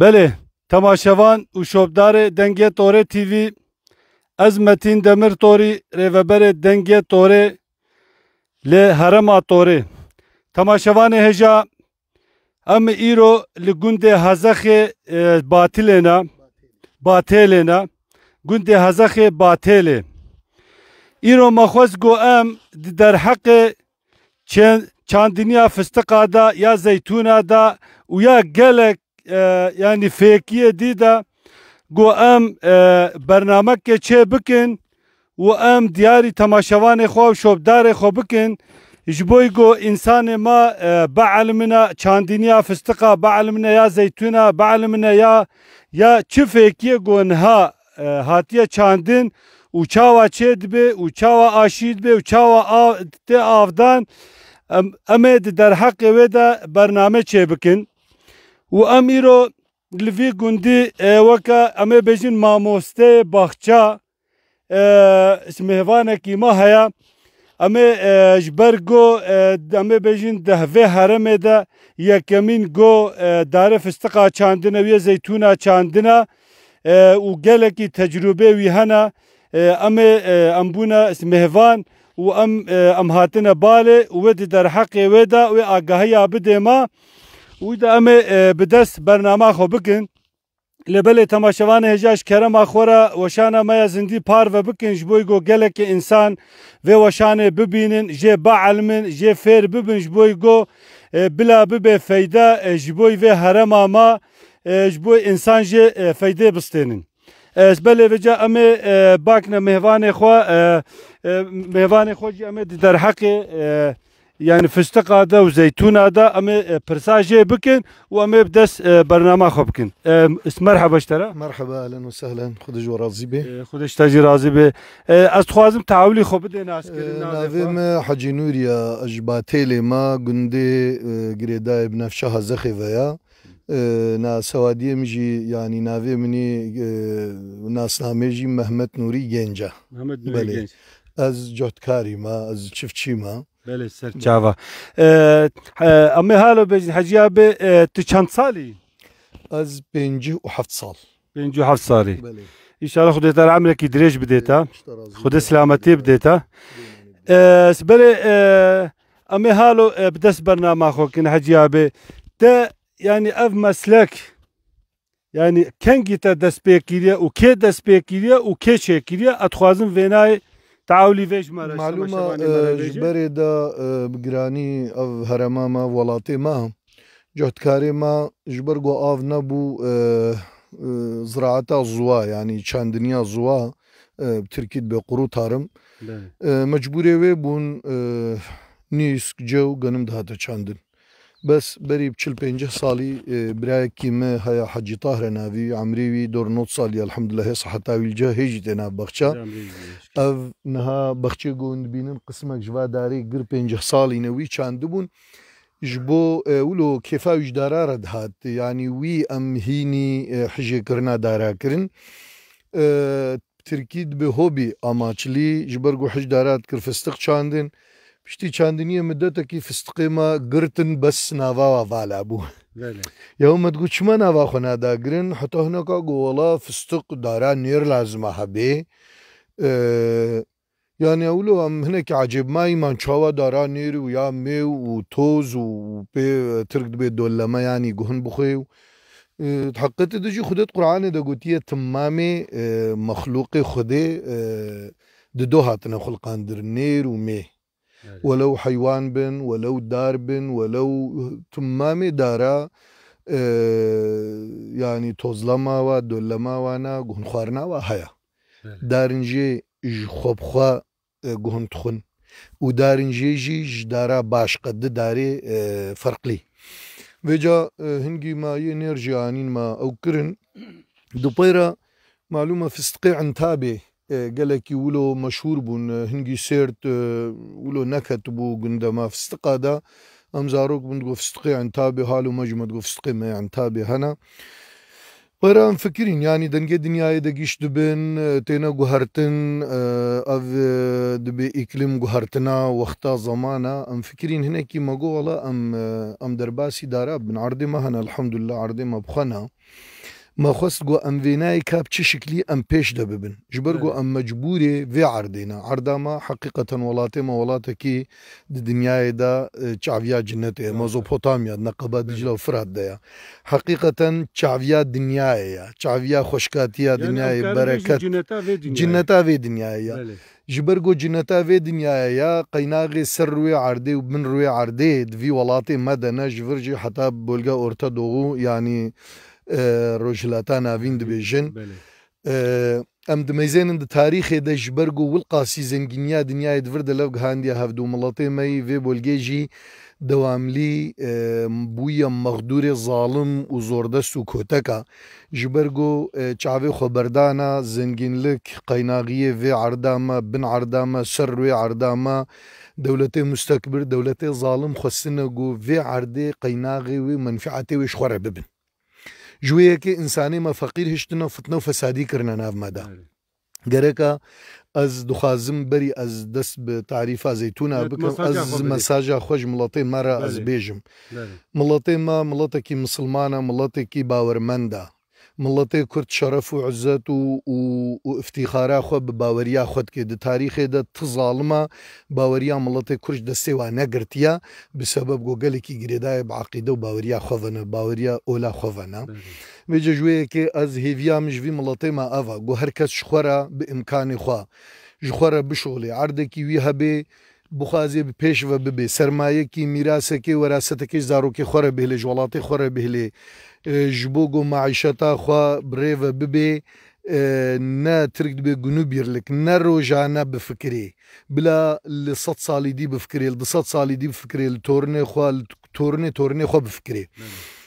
Belê temaşevan û şopdarê dengê Torê TV ez Metîn Demirtorî rêveberê dengê Torê lê herema Torê. Temaşevanê heja em îro li gundê Hezexê e, batilê ne batêlê ne gundê Hezexê batêlê. Îro mexwez got em di derheqê çandiniya fistiqa da ya zeytûna da û ya gelek yani fêkiye dîda got em bernameke çê bikin û em diyarî temaşevanê xwe û şopdarê xwe bikin ji bo got însanê ma beelmina çandîniya fistiqa beelmine ya zeytûna beelmine ya ya çi fêkiye got niha hatiye çandin û çawa çê dibe û çawa aşî dibe û çawa tê avdan em ê di derheqê wê de bername çê bikin و ئەمیرۆ لڤی گوندی ئێوەکە ئەمێ بێژین مامۆستەیە باخچە سمێوانێکی مە هەیە ئەمێ ji ber گۆ ئەمێ بێژین دەهvê herêmêde yekemîn گۆ dare fistiqa çandine wê zeytûna çandine û gelekî tecrubê wî hene ئەمê ئەم bûne mehvan û ئەم ئەم hatine balê wê di derheqê wê de wê agahiya bidê ma وی دا ام به دست برنامه خو بکن لبل تماشوان هجاش کرم خورا وشان ما زندی پار و بکن جبوی گو گلک انسان و وشان ببینن جه با علمن جه فیر ببن جبوی گو بلا ببه فیده جبوی و حرم ما جبوی انسان جه فیده بستنن از بله وجا ام باکن مهوان خوا مهوان خو جی ام در حق يعني فستق دا وزيتونا دا امي آه، برساجي بكن وامي بدس آه، برنامه خو آه، مرحبا اشترى مرحبا اهلا وسهلا خدج راضي به خدج تاجي راضي به أستخوازم تعاولي خو دينا أسكرين نظام حجي نوريا اجباتيلي ما قندي قريدا زخي فيا نا سوادی مجي يعني نافي مني ناس نامجي محمد نوري جنجا محمد نوري جنجا از جهدکاری ما از چفچی ما بله سرچاوا امي اه، اه، هالو بجن حجيابي اه، تو چند سالي؟ از بنجي وحفت سال بنجي سالي بله ان شاء الله خديتا عمرك دريج بديتا خد سلامتي بديتا سبري امي هالو بدس برنامج خو كن حجيابي تا يعني اف مسلك يعني كان جيتا دست بيكيريا وكي دست بيكيريا وكي شيكيريا اتخوازن فيناي تعاولی ویش مارا معلومه جبری دا گرانی او هرما ما ولاتی ما جهدکاری ما جبر گو آف نبو زراعتا زوا یعنی چندنیا زوا ترکید به قرو تارم مجبوری وی بون نیسک جو گنم دهاتا چندن بس بري ب 45 سالي برا كيما هيا حجي طاهر انا في عمري وي دور نوت سالي الحمد لله صحة تاوي الجا هيجت انا بخشا اف نها بخشا قوند بينن قسمك جوا داري قر 45 سالي نوي چاندبون جبو ولو كيفا وجدارا رد هات يعني وي ام هيني حجي كرنا دارا كرن تركيد بهوبي اماچلي جبرگو حج دارات كر فستق چاندن İşte çandiniye müddeteki fıstıkıma gırtın basına vava vala bu. يوم تقول شما نوا خنا دا گرن حتى هناك والله فستق دارا نير لازم حبي أه يعني اولو هم هناك عجب ما ايمان شاوا دارا نير ويا مي وتوز وبي تركد بي دولما يعني قهن بخي أه تحققت دجي خدت قرآن دا قوتية تمامي أه مخلوق خدي أه دو هاتنا خلقان در نير ومي ولو حيوان بن ولو دار بن ولو تمام دارا یعنی تۆزلەماوە دۆلەماوانە گونخواردناوە هەیە دارنجێ خۆبخوا گۆنتخون و دارنجێژی ji دارا باشقەدdi darê ferqلی vêca hingî mayê nêrjî anîn ma ew kirin dupêra malûme fistiqê entabê جالكي ولو مشهور بون هنجي سيرت آه، ولو نكت بو جندا يعني ما فستقادا دا امزاروك بون دغو فستقي عن تابي هالو مجمد دغو فستقي ما عن تابي هنا برا مفكرين يعني دنجي دنياي دقيش دبن آه، تينا قهرتن آه، اف دبي اكلم قهرتنا وقتا زمانا مفكرين هنا كي ما ام ام درباسي دارا بن عرضي ما هنا الحمد لله عرضي ما بخنا ما خواست گو ام وینای کاب چه شکلی ام پیش ده ببن جبر گو ام مجبوره وی عردینا عردا ما حقیقتا ولاته ما ولاته کی د دنیای دا چاویا جنت مزوپوتامیا نقبه دجله فراد ده حقیقتا چاویا دنیای چاویا خوشکاتیا دنیای برکت جنتا وی دنیای جبرگو جنتا وی دنیای یا قیناغ سر روی عرده و بن روی عرده دوی ولاته مدنه جبرجی حتا بولگا اورتا دوغو یعنی rojhilatana vîn dibêjin em dimezênin di tarîxê de ji ber û wilqasî zengîniya dinyayê divir de lev gihandiya hevdû miletê me yî vê bolgê jî dewamlî bûye mexdûrê zalim û zordest û koteka ji ber got çavê xweberdana zengînlik qeynaîyê vê erda me bin erda me ser wê erda me dewletê mustekbir dewletê zalim xwestin e got vê erdê qeynaî wê menfietê wê ji xwe re bibin گویا که انسان ما فقیر هشتن و فتنه و فسادی کرنه ناو ماده گرکا از دخوازم بری از دست به تعریف زیتونه بکم از مساجا خوش ملتی مرا از بیجم ملتی ما ملتی که مسلمانه ملتی که باورمنده مڵەتی کورد شەرەف و عزت و و افتیخارا خۆ بە باوەریا خۆت کرد د تاریخێدا تزاڵمە باوەریا مڵەتی کورش دەستێوا نەگرتیە بسەبب گۆگەلێکی گرێدایە بەعقیدە و باوەریا خۆڤەنە باوەریا ئۆلا خۆڤەنە بێجە ژوەیەکێ ئەس هێویا مژوی مڵەتێمە ئەڤە گو هەرکەس شخۆرە بئمکانی خوا ژخۆرە بشۆڵێ عردێکی وی هەبێ بخوازیێ پێشوە ببێ سەرمایەکی میراسەکەی وەراسەتەکەی زارۆکی خۆرە بهێلێ ژوڵاتی خۆرە بهێلێ ji bo ku maişeta xwe birêve bibe ne tirk dibe gunû bîrlik ne rojane bifikirê bila li sed salî dî bifikirê li du sed salî dî bifikirê li torinê xwe li torinê torinê xwe bifikirê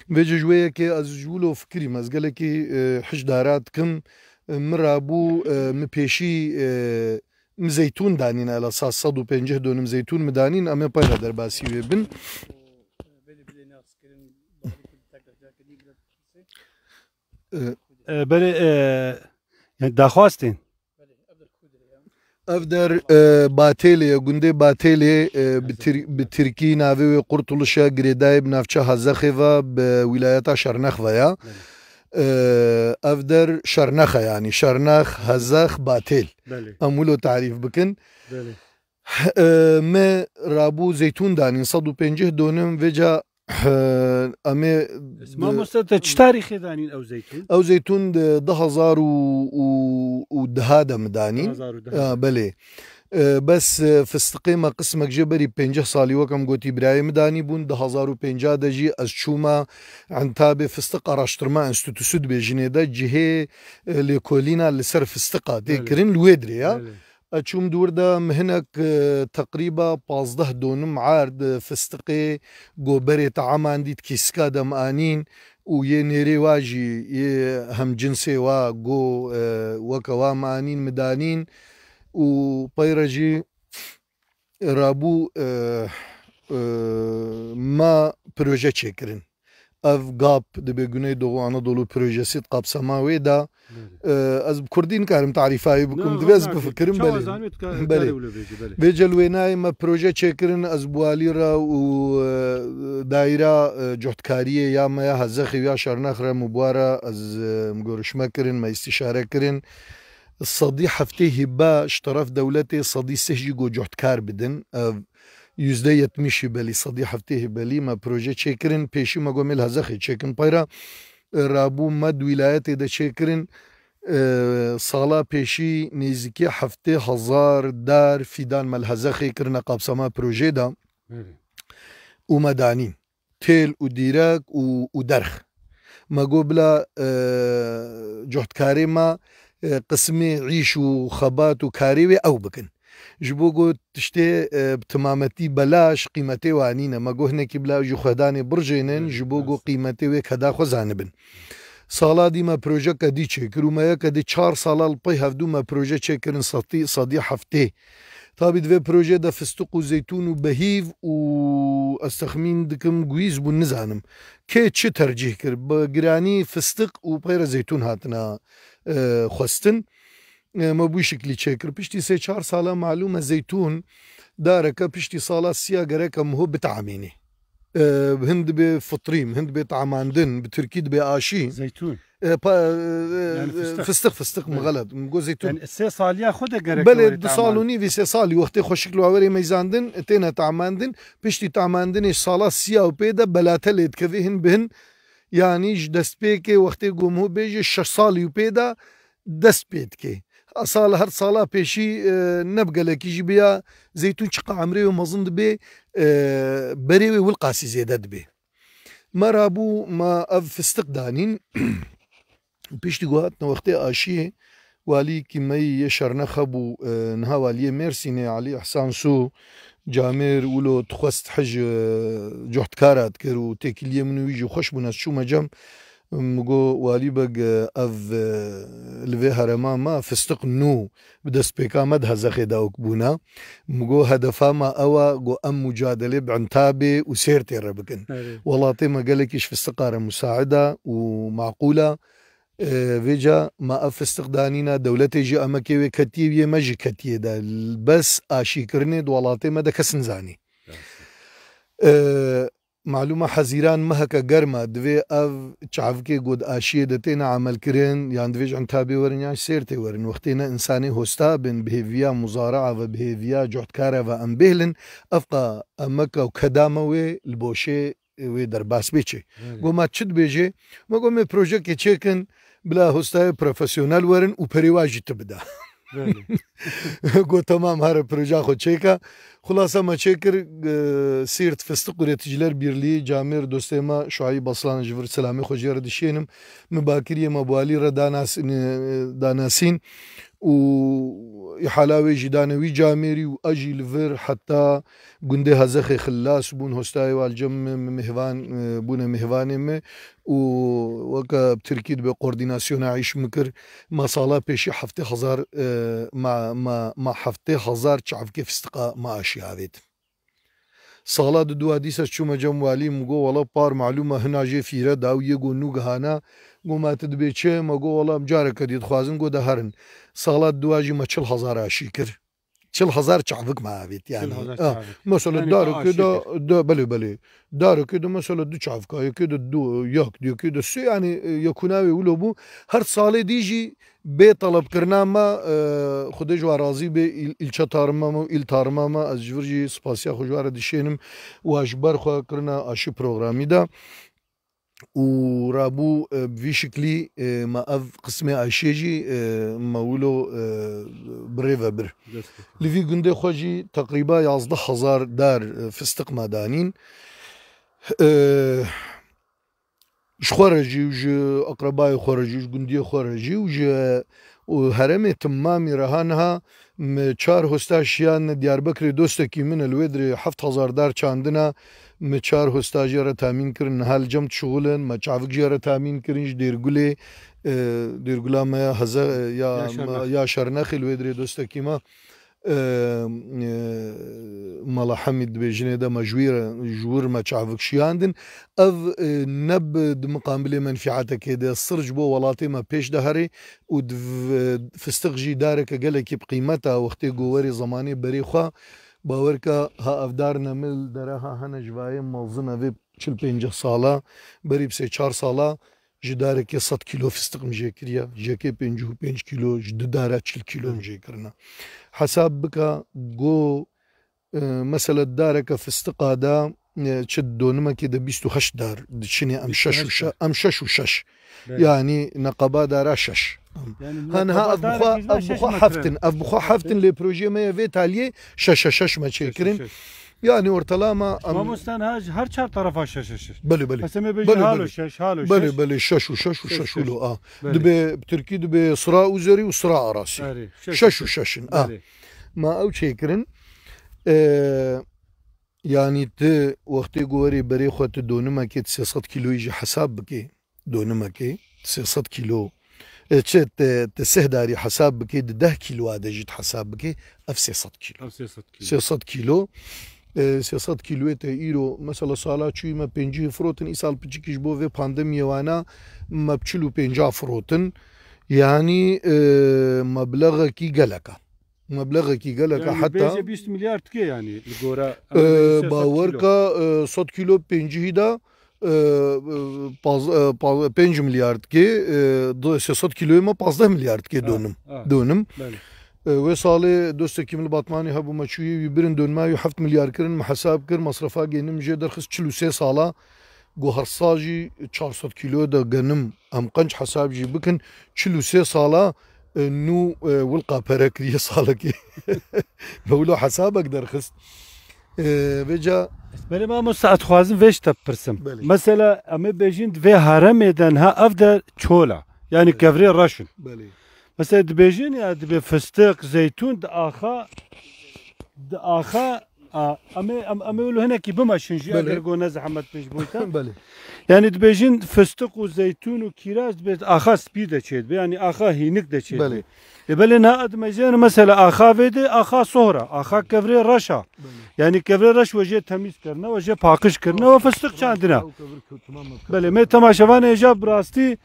vê ji ji wê yekê ez ji wilo fikirî me ez gelekî hijdara dikim min rabû min pêşî زەتون دانین لە سا 150 دونم زەتون مدانین ئەمە پەرە دەرباسی وێ بن داخواستین ئەف دەر باتێلێ گوندێ باتێلێ bi ترکی navê wê qurtuluşa girêdayê bi navça hezexêve bi wîlayeta şernexve ya ev der şernexe yanî şernex hezex batêl em wilo tarîf bikin me rabû zeytûn danîn 150 donim vêca ئەمێ چتاری خێدانین ئەو زەیتون ئەو زەیتون دههزار و دها دەمدانین بەلێ بەس فستقیمە قسمەک ژێبەری پێ ساڵی وەکەم گوتی برای مدانی بوون 1950 دەژی ئەس چوومە ئەتابێ فستق ئاڕاشترما ئەستتوسود بێژنێدا جهێ لێکۆلینا لەسەر فستقا دێگرن لێدرێە. ئەچوم دووردا hinek teqریba pazdah donum erd fistiqê goberê teaman dît kîska dem anîn û yê nêrê wa jî yê hemcinsê wa go wekeva manîn midanîn û peyre jî rabû ma proje çêkirin Avgap dibe Güneydoğu Anadolu projesi kapsama e, ve da از کردین کارم تعریفایی بکم دوی از بفکرم بله بله به جلوینای ما پروژه چکرن از بوالی را و دایره جهدکاری یا ما یا هزخی یا شرنخ را مبوارا از مگورش مکرن ما استشاره کرن صدی هفته هبا اشتراف دولت صدی سهجی گو جهدکار بدن %70'i belî sedî hefteyê belî me proje çêkirin pêşîma mil hezexê çêkin payra rabû med wîlayetê de çêkirin sala pêşî nêzîkî heftê hezar der fîdan mel hezexê kirine qapsama projê da û medanîn têl û dîrek û û derx me got bila cehdkarê me قسمê عیش و خەبات و کاریێ ئەو بکن ji bo got tiştê e, timmametî belaş qîmetê wanîne me gohnekî bila ji xwedanê birjênin ji bo got qîmetê wê heda xwezanibin. Sala dî me projeka dî çêkir û meyeke dî çar salal pey hevdû me proje çêkirin satî sadî heftê. Tabî divê proje de fistuq û zeytûn û behîv û ez texmîn dikim gwîz bû nizanim. Kê çi tercih kir bi giranî fistiq û peyre zeytûn hatine xwestin, مەبووی شکلی چێکر پشتی سێ چهار ساڵە معلومە زەتون دارەکە پشتی ساڵە سیا گەرەکە هۆ بتعامێنێ هند بێ فطریم هند بێت ئاماندن بە تورکیت بێ ئاشی زەتون فستق فستق مغلط گۆ زەتون سێ ساڵیا خۆدەگەرە بەێ دو ساڵ و نیوی سێ ساڵی وەختی خۆشکلواوەری مەیزاندن تێنە تاماندن پشتی تاماندنی ساڵا سیا و پێدا بەلاتە لێتکەوێ هن بن یانیش دەستپێکێ وەختی گۆمۆ بێژێ شە ساڵی و پێدا دەست پێتکەی سال هەر بيشي آه، نبقى لك يجي زەتون زيتون ئەمرێ عمري مەزند آه، بێ بەرێوێ وڵقاسی زيدت بێ مرابو ما ئەف بيش دانین پێشتی گوهات اشي ئاشیێ والی کیمەی یە شەرنەخە آه، نها والي ميرسيني علي إحسان سو جامير ولو جامێر ولۆ تخواست كارات جۆحتکارات کرد و تێکیلیە منویژی ناس بوونە چوومەجەم گۆ والی بەگ ئەڤ لێ هەرەما ما فستق نو دەستپێکامەد هەزەخێ داوک بوونا مگۆ هەدەفاما ئەوە گۆ ئەم مجادلێ بەنتابێ و سێر تێڕە بکەن وڵاتی مەگەلێکیش فستقارە مساعدا و معقولە vêca ma ev fistiq danîna dewletê jî emekê wê ketiye yê me ji ketiye de bes aşîkirinê welatê me de kesin zanî معلومه حزيران مهكا قرمة دوي أف تشعفكي قد آشية دتينا عمل كرين يعني دويج عن تابي ورن يعني سيرتي ورن وقتينا إنساني هوستا بن بهيفيا مزارعة وبهيفيا جهد كارا وأم بهلن أفقا أمكا وكداموي البوشي وي درباس بيتشي قوما تشد بيجي ما قومي بروجيكي تشيكن بلا هوستاي بروفيسيونال ورن وبريواجي تبدا گو تمام هر پروژه خود چیکا خلاصه ما چیکر سیرت فستق ورتجلر بیرلی جامیر دوسته ما شعیب اصلان جور سلامی خوجر دشینم مباکری ما بوالی را داناس داناسین ويحلاوي جدانوي جاميري وأجي لفر حتى قندي هزخي خلاس بون هستاي والجم مهوان بون مهواني مي وكا بتركيد بقورديناسيون عيش مكر ما صالا بيشي حفتي هزار ما ما ما حفتي هزار تشعف كيف استقاء ما أشي هذيت ساڵا دو دو دیسە چوومە جەموالی مگۆ وڵە پار معلومە هەناژێ فیرە دا و یەک و نوگەهانە گوماتە دبێ چێ مەگۆ وەڵام جارەکە دیتخوازن گۆ دەهرن ساڵات دواژی مە چل هزاراشی کرد چل هزار چعوق ما بیت یعنی مثلا دارو که دو دو بله بله دارو که دو مثلا دو چعوق که دو دو یک دیو که دو سه یعنی یکوناوی ولو بو هر ساله دیجی به طلب کردن ما خودش و راضی به ایلچه تارمام و ایل تارمام از جورجی سپاسیا خوشوار دیشینم و اجبار خواه کردن آشی پروگرامی دا ورابو بشكلي ما اف قسمي عشيجي مولو بريفا بر لفي قندي خوجي تقريبا يازده هزار دار في استقما دانين خورجي وج اقرباي خورجي وج قندي خورجي وج هرمي تمامي رهانها چار هستاشيان ديار بكري دوستكي من الويدري 7000 دار چاندنا مچار هستا جاره تامین کرن هل جم چغولن مچاوک جاره تامین کرن دیرګولې دیرګلا ما هزه یا یا شرنخ لوی درې دوسته کیما مالا حمد بجنه ده مجوير جور ما تشعفك شياندن اف نب مقابله منفعتك ده سرج بو ولاتي ما بيش دهري ود فستغجي دارك قالك بقيمتها وقتي قوري زماني بريخه Baverka ha evdarna mil dereha hene jvaye malzına ve çil penca sala beripse çar sala jidareke sat kilo fıstık mı jekriya jeke pencu penç kilo jidara çil kilo mı jekrina hesab bika go مثلا دارك فستقا دا تشدو نما كده بيستو هش دار شني ام شش ام شش وشش يعني نقبا دارا شش هانها ابخوا ابخوا حفتن ابخوا حفتن لي بروجي ما يفيت عليه شش شش ما تشكرين يعني ورتلاما ما مستنهاج هر چهار طرف شش شش بلي بلي بس ما بيجي هالو شش هالو شش بلي بلي شش وشش وشش ولو اه دبي بتركي دبي صراع وزري وصراع راسي شش وشش اه ما او تشكرين آه يعني ت وقت جوري بري خوت دونما كي 300 كيلو يجي حساب بكي دونما كي 300 كيلو إيه، داری حساب بكي ده كيلو هذا جيت حساب بكي اف 600 كيلو اف 600 كيلو 600 كيلو 300 إيه، کیلو ات ایرو مثلا سالا چی ما 50 فروتن ای سال پچکیش بو و پاندمی وانا ما بچلو 50 فروتن یعنی مبلغ کی گلکا مبلغ کی گلکا يعني حتی 20 میلیارد که یعنی گورا باور کا 100 کیلو 50 5 e, e, e, milyard ki 600 килоема milyard ki дөнüm. Дөнüm. ve sali dostek kimli ha bu maçuyu birin dönmeyi 7 milyar kırın hesap kır masrafa genim jeder khis 43 sala guharsaji 400 kilo da genim am qanç hesap ji bikin 43 sala nu wilqa perekriye salaki bevlo hesap akder khis ve ca بله ما ساعت خوازم ویش تپرسم مثلا امی بیجین دوی حرم میدن ها اف در چولا یعنی گوره گوری راشن بله. مثلا دبیجین یا دبی فستق زیتون د آخا آه اما اما اولو هناك بما شنجي اگر گونه زحمت پیش بویتا بله یعنی دبیجین فستق و زیتون و کیراز بیت آخا سپی ده چید یعنی آخا هینک ده چید بله بله نه ادمجان مثلا آخا ویده آخا صهره آخا کفری رشا یعنی کفری رش وجه تمیز کرنه وجه پاکش کرنه و فستق چاندنه بله می تماشاوان اجاب راستی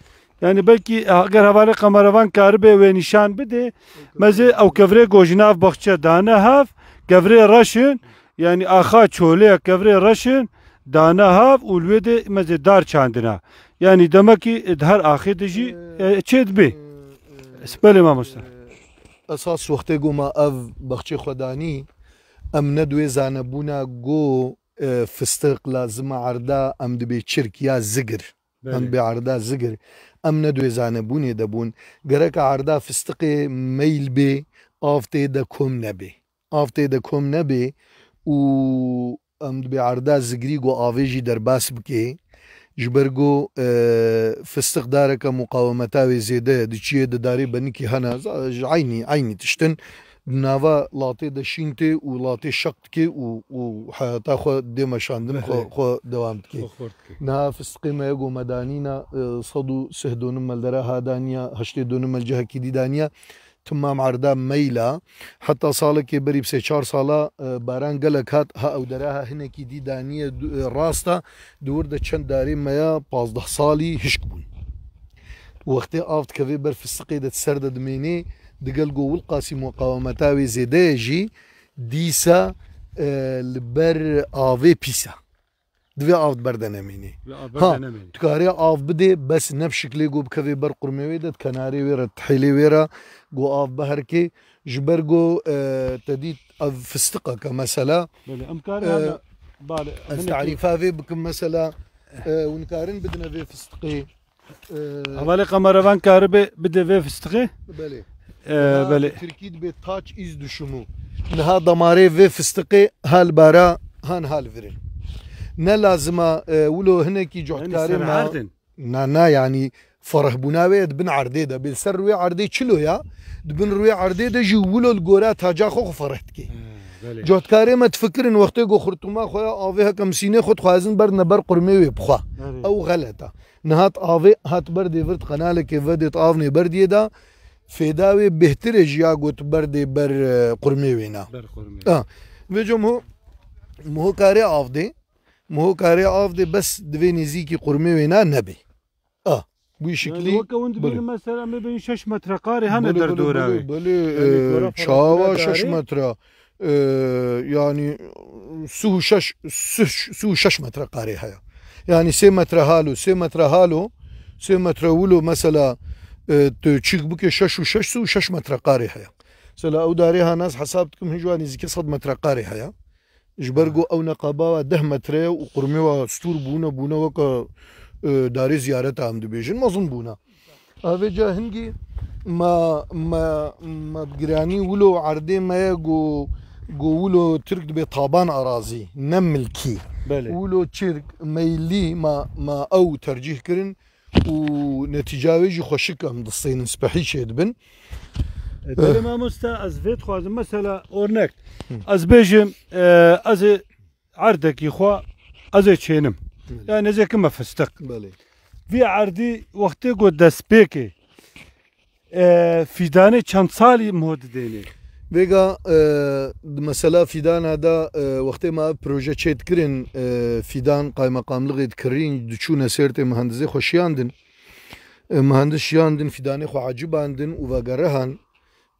Yani belki agar havale kameravan karbe ve nişan bide meze ev kevre gojnav bahçe dane hav kevre raşın yani axa çolê kevrê reşin dana hav û wê de mezê dar çandina. Yani demekî di her axê de jî çê dibê spelê mamosta. Esas wextê goma ev bexçê xwedanî em ne duê zanebûna go fıstık lazım arda em dibê çirk ya zigir em bê arda zigir em ne duê zanebûnê de bûn gerek arda fıstıkê meyl bê av tê de kom nebê av tê de kom nebê o ام بعرضة زجريجو افيجي درباس بكي جبرجو في استخدارك مقاومتاوي زيده دشي دداري بنكي هنا عيني عيني تشتن ناوا لاتی د شینته او لاتی شقت کې او او حیاته خو د مشاندم خو خو دوام کې نه فسقمه یو مدانینا صدو سهدون ملدره هادانیا هشت دون ملجه کې دي دانیا تمام عردا میلا حتی ساله که بری بسه چار ساله باران گلک هات ها او دراها هنه که دی دانیه راستا دور ده چند داری میا پازده سالی هشک بون وقتی آفت که بر فسقی ده سر ده دمینه دقل گو والقاسي مقاومتاوي زيداجي ديسا البر آفي بيسا دوی آف بردنه نمینی ها تکاری آف بده بس نب شکلی گو بکوی بر قرمه ویده کناری ویره تحیلی ویره گو آف به هر که جبر گو اه، تدید آف فستقه مثلا بله اه، بله تعریف التعريف هذا بكم مسألة ونكارن بدنا وی فستقي اولی قمروان كاربي بده وی فستقي بله اه، بله به بتاج إز دشمو نها دماري في فستقي هالبارا هان ویره نلازمه اه، ولو هناك جحكاري نا نا يعني فرح بناوي دبن عرده ده سر روي عرده چلو يا دبن روي عرده ده جو ولو الگورا تاجا خو فرحت كي اه، جهتکاری ما تفکرین وقتی گو خرطوما خویا آوه هکم سینه خود خوازن بر نبر قرمه وی بخوا او غلطه نهات آوه هات بر دیورد قناله که ودیت آونه بر دیده فیداوی بهتر جیا گوت بر دی بر قرمه وینا بر قرمه آه و جمهو مهو کاری آوه مو کاری آف دی بس دوی که قرمه وینا نبی آه بوی یعنی شکلی بله مثلا ببین شش متر قاری هنه در دوره بله چاوا شش متر یعنی سو شش سو شش متر قاری هیا یعنی سه متر حالو سه متر حالو سه متر ولو مثلا تو چیک بکه شش و شش سو شش متر قاری هیا مثلا او داری ها ناس حسابتكم هجوا نزیکی صد متر قاری هیا ژبرګو او نقابه ده متره او قرمه و ستور بونه بونه وک داري زیارت هم دی بجن مزون بونه اوی جا هنگی ما ما ما گرانی ولو عرضه ما گو گو ولو ترک به طابان اراضی نه ملکی بله ولو ترک ميلي ما ما او ترجیح کرن و نتیجه ویجی خوشکم دستین سپحی شد بن دلما مستا از ویت خوازم مثلا اورنکت ez bêjim ez ê erdekî xwa ez ê çênim ya nezê kime fistik Vî erdî wextê got destpêkê fîdanê çend salî mod dênê Vêga mesela fîdana da wextê me proje çêtkirin fîdan qaymeqamliqê dikirîn diçûne sêrtê mihendizê xweşiyandin. مهندس شیان دن فیدانê xwe ecibandin û vegerehan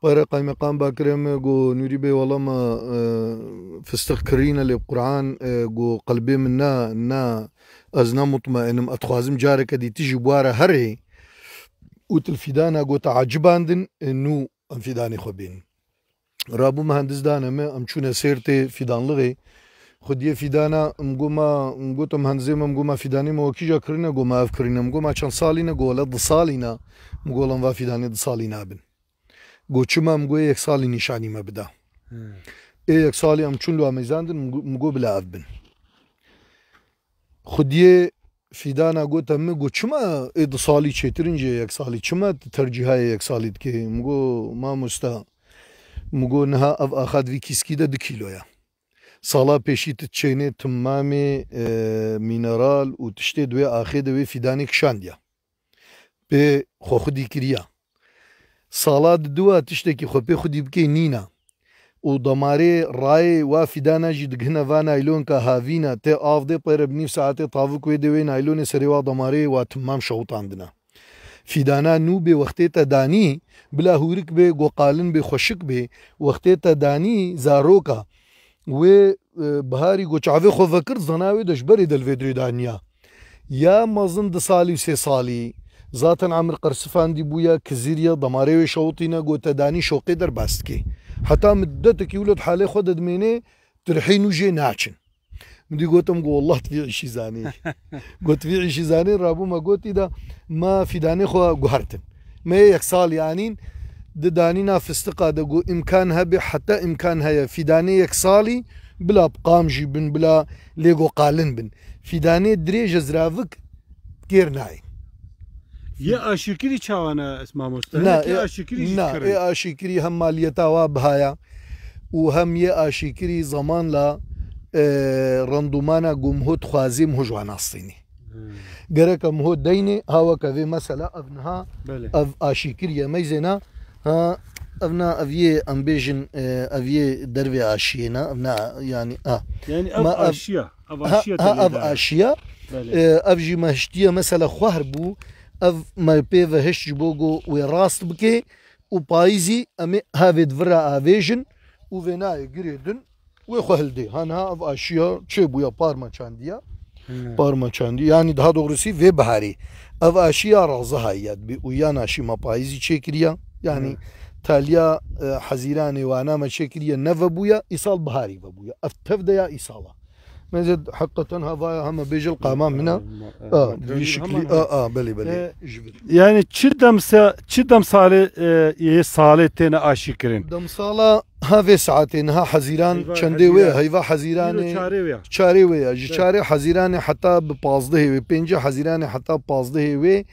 بارا قايمة قام باكرم جو بي والله ما آه، فستق كرينا لي قرآن آه، جو قلبي منا نا أزنا مطمئن أتخازم جارك دي تجي بوارا هري وتلفيدانا جو تعجباندن نو انفيداني خبين رابو مهندس دانا ما أمشونا سيرتي فيدان لغي خديه فيدانا مقوما مقوتا مهنزيما مقوما فيداني ما وكيجا كرينا قوما أفكرينا مقوما چند سالينا قولا دصالينا مقولا ما فيداني دصالينا بن گوچما مگو یک سالی نیشانی ما بدا ای یک سالی هم چون لو همیزاندن مگو بلا اف بن خودیه فیدانا گوتا مگو چما ای دو سالی چیترینجه یک سالی چما ترجیحای یک سالی که مگو ما مستا مگو نها اف آخاد وی کسکی دا دو کیلویا سالا پیشی تچینه تمامی مینرال و تشتی دوی آخی دوی فیدانی کشاندیا به خو خودی کریا ساڵا دووە تشتێکی خۆپێ خودی بکەی نینە و دەمارێ ڕایێ وا فیداناژی دگنەوا نایلۆنکە هاوینە تێ ئافدێ پێرە بنی ساعتێ تاوکوێ دەوێ نایلۆنێ سەرێوا دەمارێ واتمام شەوتاندنە فیدانا نو بێ وەختێتە دانی بلا هورک بێ گۆقالن بێ خۆشک بێ وەختێتە دانی زارۆکە وێ بەهاری گۆچاوێ خۆڤە کرد زەناوێ دەشبەری دەلوێ درێدانیا یا مەزن دە ساڵی و سێ ساڵی زاتن عامر کزیریا دماره و زیریە دەمارەوەی تدانی شوقی در دەرباس که حتا مدت که حالەی خۆ خود ترحین ترحی نوجه ناچن دی گوتم گو والله تفیعشی زانی گوتفیعشی زانی رابوومە دا ما فیدانێ خۆ گوهرتن مێ یەک دانی ددانینا فستقا دەگو ئیمکان هەبێ حتا ئیمکان هەیە فیدانێ یک سالی بلا جی بن بلا لێگۆ قالن بن فیدانێ درێژە زراوک گیر نایی يا اشكري چاوانا اسمها مستهلك يا اشكري نا يا اشكري هم ماليتا وابهايا وهم يا اشكري زمان لا اه، رندومانا جمهود خوازيم هجوانا الصيني جرك اه. مهود ديني هوا كذي مثلا ابنها اف اشكري ميزنا ها ابنا افيه امبيشن افيه دروي اشينا ابنا يعني اه يعني اف اشياء اه. اف اشياء اف اشياء افجي مهشتيه مثلا خهر بو ev mepê ve hiş ji bo got wê rast bike û payîzî em ê hevê vira avêjin û vênayê girê din wê xwe hildê haniha ev aşiya çêbûya parma çandiya hmm. parma çandî yani daha doğrusu ve baharî ev aşiya razı hayya bi uyan aşi ma payîzî çêkiriya yani تالیا حەزیرانی وانامە چێکریە نەڤە بووە ئیساڵ بهاری بە بووە ئەف تەفدەیا ئیساڵە منزل حتى تنها هما بيجي القمام هنا اه بشكل اه اه بلي بلي يعني تشي دمسا تشي دمسالي يسالي تينا اشيكرين دمسالا هافي ساعتين ها حزيران چندي وي هيفا حزيران چاري وي چاري حزيران حتى ب 15 وي پنج حزيران حتى ب 15 وي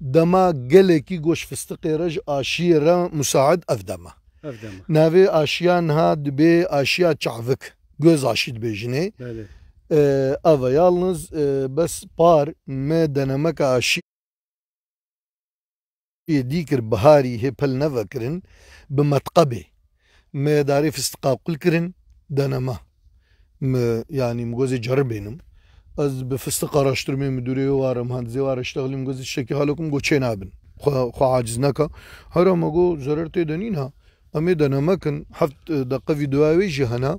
دما گلكي گوش فستقي رج اشيره مساعد افدما افدما نافي اشيان ها دبي اشيا چعفك göz aşı dibejini. Evet. e, ava yalnız e, bes par me denemeka aşi dîkir biharî hê pil nevekirin bi metqebê me darê fistiqaqul kirin denema me yani mgozê ceribênim ez bi fistik araştırmaya müdüreye varım handzê var işteğlim gozê tiştekî halokum goçê nabin xwe aciz neka hera me go zerer tê denîn ha em ê denemekin heft deqevî duawê jî hene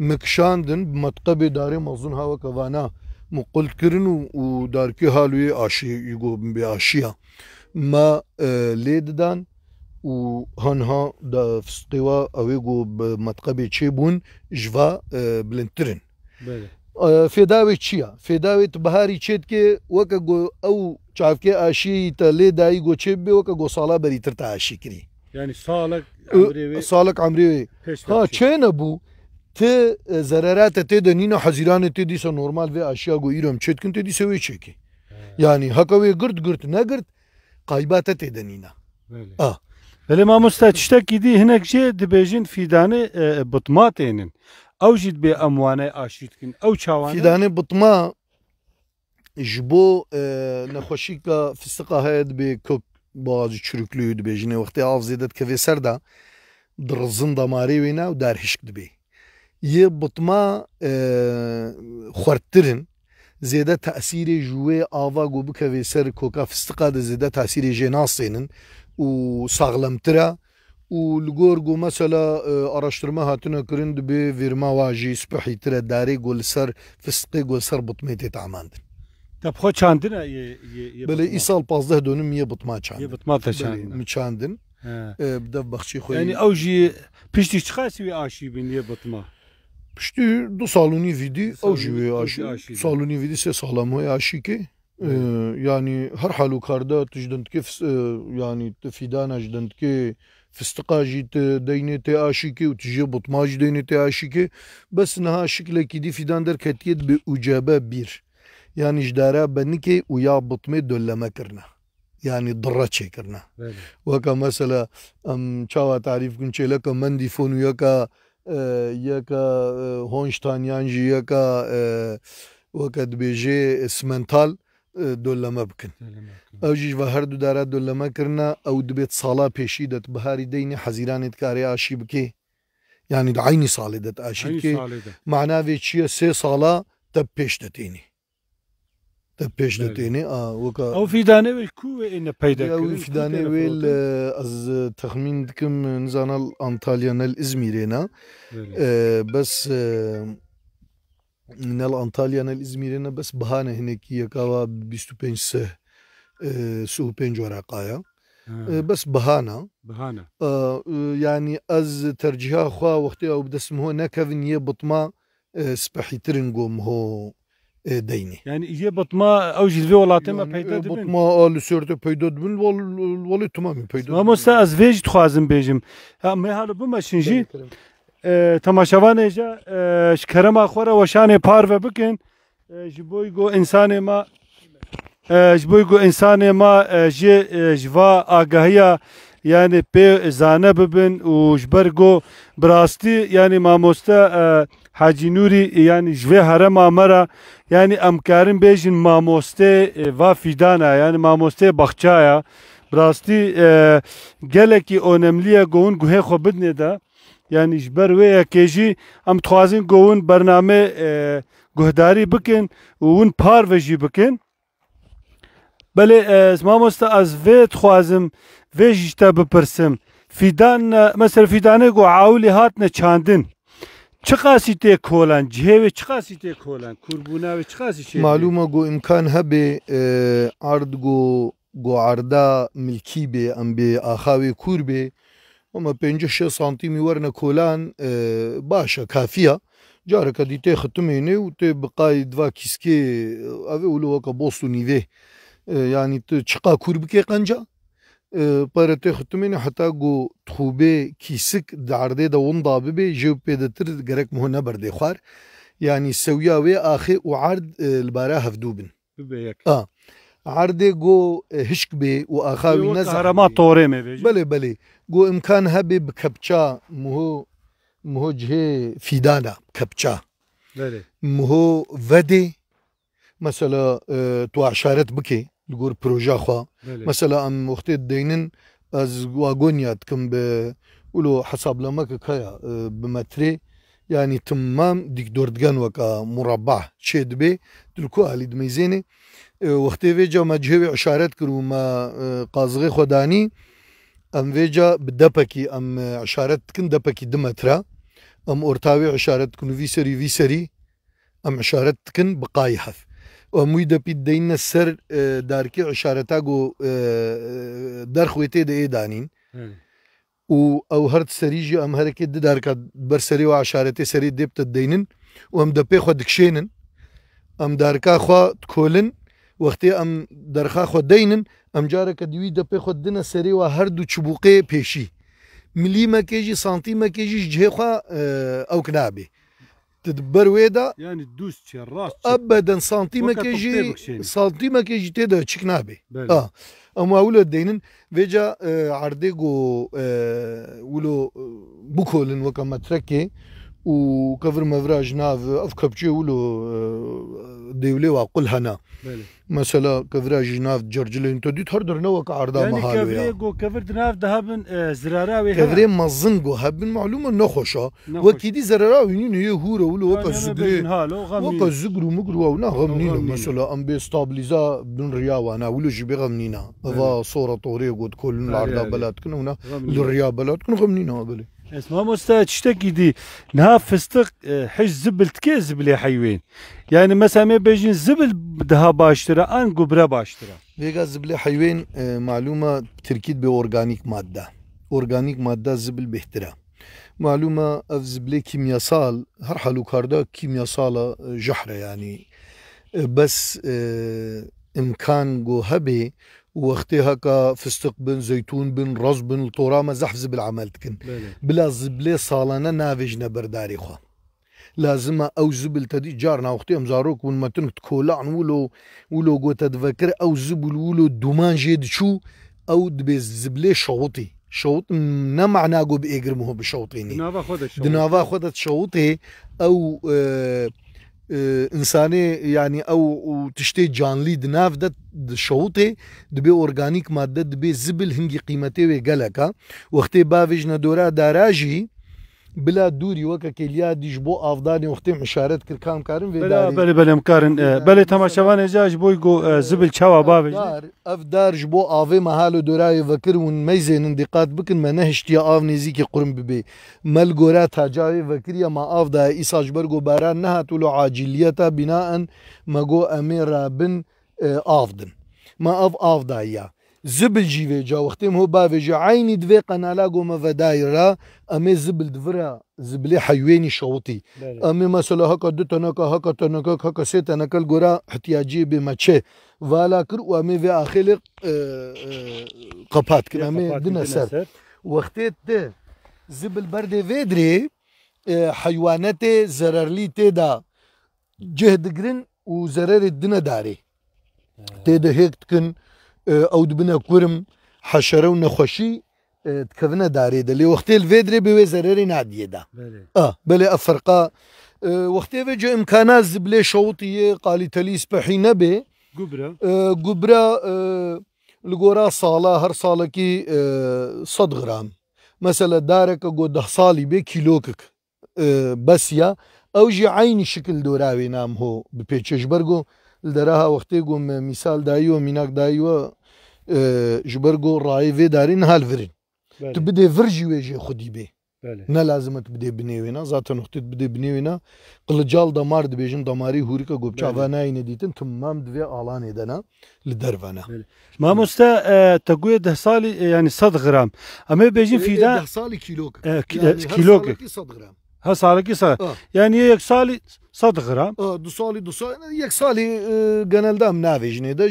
مکشاندن مطقب داره مازون هوا کوانا مقل کرن و دارکی حالوی آشی یگو بی آشیا ما لید دان و هنها دا فستقوا اویگو بمطقب چی بون جوا بلندترن بله فداوی چیا فداوی بهاری چید که وک او چافکه آشی تا لی دایی گو چیب بی وک گو سالا بری تر تا آشی کری یعنی سالک عمری وی سالک عمری وی ها چه نبو te ضررات ته د Haziran حزیران ته normal ve وی اشیا گو ایرم چتکن ته دیسه وی چکی yani hakavı gırt gırt ne gırt kaybata tedenina. Böyle. Ah. Böyle mamusta çiştek gidi hinekçe dibejin fidanı e, e bıtma tenin. Avcid be amwane aşitkin. Av çavanı. Fidanı bıtma jbo e, nekhoşika fıstıka hayed be kök bazı çürüklüğü dibejine vakti avzedet keveser da dırızın ne vina derhişk dibi. یه بطما خوردترن زیده تأثیر جوه آوا گو بکوی سر کوکا فستقا ده زیده تأثیر جناسینن و sağlamtıra و لگور گو مثلا araştırma hatına kirin dibe virma vaji spihi tira dare gol ser fıskı gol ser butmayı tetamandın. Tab xo çandın ha ye ye Böyle isal pazdah dönüm ye butma çandın. Ye butma da çandın. Mi çandın. Dev baxçı xoy. Yani avji piştik çıxası ve aşibin ye butma. Kështu do saluni vidi أوجوي عاشي صالوني فيدي سي سالام هاي عاشيكي يعني هر حالو كاردا تجدنت كيف يعني تفيدانا جدنت كي فستقا جيت دينيتي عاشيكي وتجي بطماج دينيتي عاشيكي بس نها شكلك دي فيدان در كتيت بأجابة بير يعني جدارا بنكي ويا بطمي دولا ما كرنا يعني ضرة شكرنا وكا مثلا ام شاوا تعريف كنت لك من دي فون وياك یەکە هۆنشتانیانجی یەکە وەکە دبێژێ سمنتال دۆلەمە بکن ئەوژیش بە هەردوو دارا دۆلەمەکردە ئەو دەبێت ساڵا پێشی دەت بەهاری دەینی حەزیرانێت کارێ ئاشی بکێ ینی عینی ساڵێ دەت ئاشی معناوێ چییە سێ ساڵا دە پێش دەتێنی پیشت اینه وکا او فیدانه ویل کوه این پیدا کرد او فیدانه ویل از تخمین دکم نزانال انتالیا نل ازمیره نه بس نل انتالیا نل ازمیره نه بس بهانه و بیستو پنج سه سو پنج ورقایا بس بهانة بهانة آه يعني أز ترجيها خوا وقتها وبدسم هو نكفن يبطما سبحي ترنقوم هو دینی یعنی یه بطما او جلوی ولاته ما پیدا دبن بطما آل سرت پیدا دبن وال ولی تمامی پیدا ما مست از ویج خوازم بیجم همه حالا بمشین جی تماشاوان اجا شکرم اخوره وشان پار و بکن جبوی گو انسان ما جبوی گو انسان ما جی جوا آگاهی yani pe zane bibin û ji ber go birastî yani mamoste Hacı Nuri yani jve harema mera yani amkarın bejin mamoste va fidana yani mamoste bahçaya براستی گلکی اونملیه گون گوه خو بدنه ده یعنی جبر وی کیجی ام توازن گون برنامه گهداری بکن و اون پار وجی بکن بله ما مست از وی توازم وی جتا بپرسم فیدان مثلا فیدانه گو عاولی هات نه چاندن چقاسی تی کولن جهه و چقاسی تی کولن کربونه و چقاسی شد معلومه گو امکان هبه عرض گو گو عردا ملکی به ام به آخاوی کور به اما پنج شه سانتی میورن کولان باشه کافیه جارك دي تي ختميني وتي بقاي دفا كيسكي افي ولو هكا بوستو نيفي يعني تشقا كوربكي قنجا Parate hata got trube kisik darde da onda bebe jewpêdetir gerek muh neberdê xwar yani sewiya wê axê û erd li bara hevdû bin erdê got hişk bê û axa wî ne herma torê me bê belê belê got imkan hebe bi kepça muho muho cihê fîdana kepça muho vedê mesela tu eşaret bike لگور پروژه خوا مثلا ام وقتی دینن از واگونیات کم به ولو حساب لما كايا اه، بمتري يعني تمام ديك دوردغان وكا مربع تشيد بي دلكو علي دميزيني وقتي فيجا ما جهوي اه، اشارات كرو ما قازغي خداني ام فيجا بدبكي ام اشارات كن دبكي دمترا ام اورتاوي اشارات كنو فيسري فيسري ام اشارات كن بقايحف Amuyda pideyinne ser darki işareta go derxwêtê de ê danîn û ew her serî jî em herekê di derka berserê û eşaretê serê dêp te deynin û em depê xwe dikşênin em derka xwe dikolin wextê em derxa xwe deynin em careke di wî depê xwe dine serê we her du çubûqê pêşî milîmekê jî santîmekê jî ji cihê xwe ew kinabê تدبر ويدا يعني تدوس تشي الراس ابدا سنتي كيجي سنتي كيجي تيدا تشكنابي اه اما اولا دينن فيجا آه عرديكو آه ولو آه، بوكولن وكما تركي و كفر مفراج ناف افكبشي ولو ديولي واقول هنا مثلا كفراج ناف جرجلين تدي تهردر نوك عرضا يعني مهالو يعني كفري كفر ناف دهبن زرارا وي كفري مزن جو هبن معلومة نخوشا وكيدي زرارا وينين هي هورا ولو وكا زقري وكا زقرو مقرو ونا غمنينا مثلا ام بي ستابليزا بن رياوانا ولو جبي غمنينا هذا صورة طوري قد كل العرضا بلاد كنا ونا للريا بلاد كنا غمنينا بلي اسمها مستاذ تشتكي دي نها فستق آه، حج زبل تكي زبل يا حيوان يعني مثلا ما بيجين زبل بدها باشترا ان قبرة باشترا بيجا زبل حيوان آه، معلومة تركيد بأورجانيك مادة أورجانيك مادة زبل بهترا معلومة اف زبل كيمياسال هر حالو كاردا كيمياسال آه، جحرة يعني بس امكان قو هبه واختها فستق بن زيتون بن رز بن ما زحفز بالعمل تكن بلا صالنا نافج نبر داري خوا لازم او زبل تدي جارنا وقتي مزاروك ون متنك تكولان ولو ولو قو تدفكر او زبل ولو دومان جيد شو او دبي زبل شوطي شوط نه معنا قو بإجرمه بشوطيني دنافا خودت شوطي او آه انساني يعني او تشتي جانلي د ناف د شوته د به اورګانیک ماده د به زبل هنګي قیمته وی ګلکا وخت به وجنه دورا داراجي بلا دوري وكا كيليا ديش بو وەکە کلیا دیش بۆ ئافدانی كارن مشارەت بلا بلا بەێ بەلێمکارن بەێ تەماشەوانە جاش بۆی يقو اه، زبل بابي چاوە باێ ئەف دارش بۆ ئاوێ مەهال و دۆراوی ڤەکردون مەیزێنن دیقات بکن مە نەهشتی قرن ببي مال غورا مەلگۆرا تاجاوی يا ما ئافدا ئیساش بەرگ و باران نەهات و لە بناء ما مەگۆ امير رابن اه، افدن ما ئەف ئافدایە. زبل جیوه جا وقتی هم با ویجا عینی دوی قنالا گوم و دایرا امی زبل دورا زبلی حیوانی شوتی امی مثلا هکا دو تنکا هکا تنکا هکا سی تنکل گورا احتیاجی به مچه والا کر و امی وی آخیل قپات کن امی دن سر وقتی ده زبل برده ویدری حیوانات ضررلی تیدا جهد گرن و ضرر دنه داره تیدا هیکت کن ئەو دبنە کورم حەشەرە و نەخۆشی تکەە دارێ دە لێ وەختێ لێدرێ بێ زەرێ نادیێدا بەێ ئەفرقا وەختێ جو ئمکانە زبلێ شەوتیە قالیتەلی سپەحی نەبێ گوبرا li gora sala her salekî sed gram mesela dereke got deh salî bê kîlokik besiya ew jî eynî şikil dorawê nam ho bi pêçeşber got لە دەراها وەختێ گۆم میسال داییوە میناک داییوە ji ber got rayê vê darî hal virin Tu bidê vir jî wê jê xudî bê ne lazim tu bidê binêwêna zaten noxtê bidê binêwêna qilical damar dibêjin damarî hûrika gopçava nayîne dîtin tu mam divê alanê dena li dervana Mamoste te guyê deh salî yani sed gram em ê bêjin fîda salî kîlok kîlok gram her salekî sa yani yek salî صدغرا دو سالی دو سال یک سالی گنل دم نویجنی دا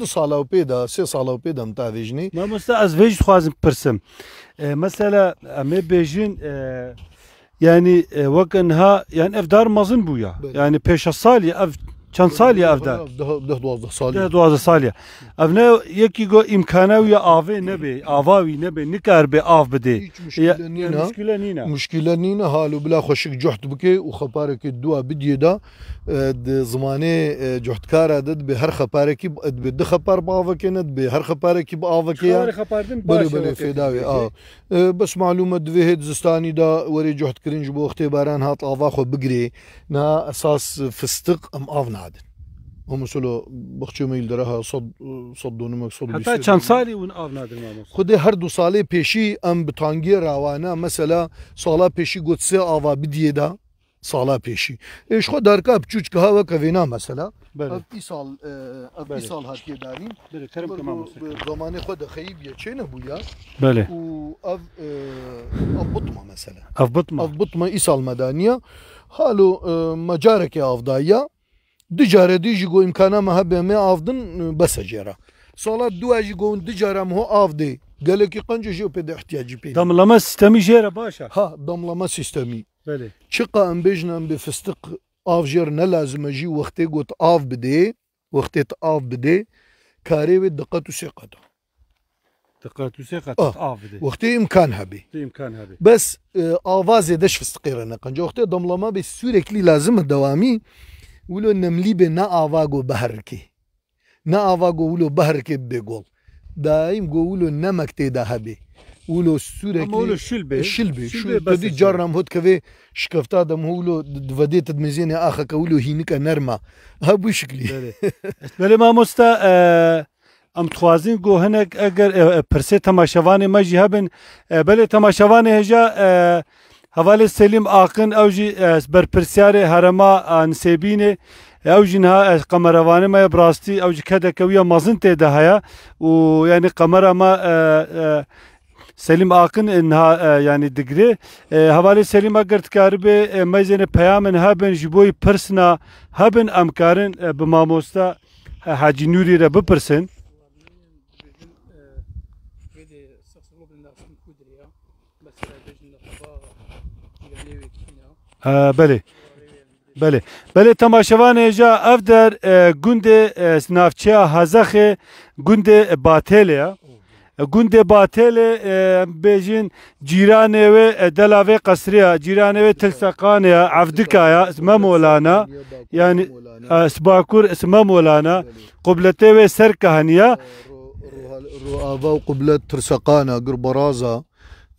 دو سالا و پیدا سه سالا و پیدا متویجنی ما مثلا از ویج خوازم پرسم مثلا امی بیجین yani e, vakın ha yani ev darmazın bu ya. Evet. Yani peşa sal ya ev چەند سالی ئەفدا دوازە سالیە ئەفنە یەکی گۆ ئیمکانەوی ئاوێ نەبێ ئاواوی نەبێ نکار بێ ئاف بدێ مشکلە نینە هاالو بلا خۆشک جحت بکێ و خەپارێکی دوا بدیێدا زمانێ جحتکارە دەت بێ هەر خەپارێکی بێ دە خەپار باوەکەێنت بێ هەر خەپارێکی باوەکەیە فێداوێ بەس معلومە دوێ هێت زستانیدا وەری جحتکردنج بۆ وەختێ باران هات ئاوا خۆ بگرێ نا ئەساس فستق ئەم ئاونا ومثلو بخچو میل درها صد صد و نمک صد حتی چند سالی اون آب نادر ماموس خود هر دو ساله پیشی ام بتانگی روانه مثلا سالا پیشی گوت سه آوا بدیه دا سالا پیشی اش خود در کاب چوچ که و کوینا مثلا بله اب ای سال اب ای سال هاتیه داریم بله کرم که ماموس زمان خود خیلی بیه چه نبویا بله و اب اب بطمه مثلا اب بطمه اب بطمه ای سال مدانیه حالو مجارک آفدایا دجاره دیجی گو امکانه مه به می آفدن بس جرا سالا دو اجی گو دجاره مه آفده گله کی قنج جو پد احتیاجی پی دملما سیستمی جره باشه ها دملما سیستمی بله چقا ام بجنم به فستق آفجر نه لازمه جی وخته گوت آف بده وخته آف بده کاری و دقت و سقت دقت و سقت آف بده وخته امکان هبی امکان هبی بس آواز دش فستقیرنه قنج وخته دملما به سوrekli لازمه دوامي ولو nemlî bê neavago biherkê neavago wilo biherkê bibe gol daîm got wilo nemek têde hebê wilo sûrekî carram hot kevê şikefta dem wilo vedê tedmezênê axeka wilo hînike nerma hebû şiklî Belê mamosta ئەم توازین گۆ هەنێک ئەگەر پرسێ تەماشەوانی مەژی هەبن بەلێ تەماشەوانی هێژە هەواێ سەلیم ئاقن ئەوژی بەر پرسیارێ هەرەما نسێبینێ ew jî niha qemervanê me birastî ew ji kedekewiya mezin têde heye û yanî qemera me Selim Akın inha e, e, e, yani digri havale Selim Agırt karbe mezene peyamen haben jiboy persna haben amkarın bi mamosta Hacı Nuri re bipirsin. بله بله بله تماشوان جا اف در گند نافچه هزخه گند باطله گند باطل بیژن جیران و دلاوه قصریا جیران و تلسقان عفدکایا اسم مولانا یعنی سباکور اسم مولانا قبلته و رو کهنیا و قبلت ترسقانا قربرازا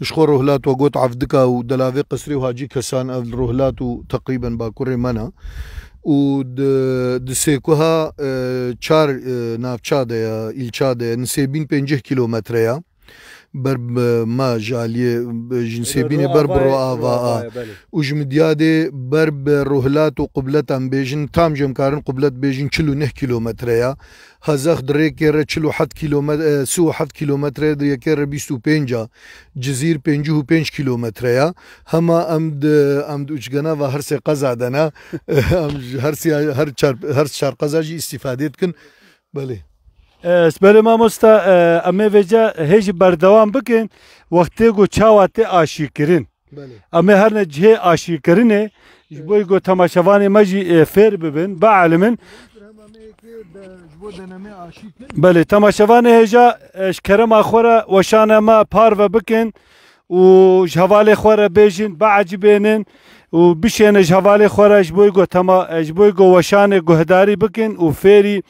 شخو رهلات وقوت عفدكا ودلاوي قصري وهاجي كسان الرهلات تقريبا باكور منا ود دسيكوها تشار نافشا ديا إلشا ديا نسيبين 50 كيلومتر يا بر ما جالية جنسي بيني بر بالرؤى وجم ديادي بر بالرهلات ام بيجن تام جم كارن قبلة بيجن كيلو نه كيلومتر يا هزاخ دري كير كيلو حد كيلومتر اه، سو حد كيلومتر دري كير بيستو بينجا جزير بينجو بينج كيلومتر يا هما امد امد اجغنا و هر سي قزا دنا هر سي هر شار هر شار قزا جي استفادتكن بله سپر ما مستا امه وجه هیچ بردوام بکن وقتی گو چاوات آشی کرین امه هر نه آشی کرینه بوی گو تماشوان مجی فیر ببین با علمن بله تماشوان هجا شکرم اخورا وشان ما پار و بکن و جواله خورا بیجین با عجبینن و بشین جواله خورا جبوی گو تما جبوی گو وشان گهداری بکن و فیری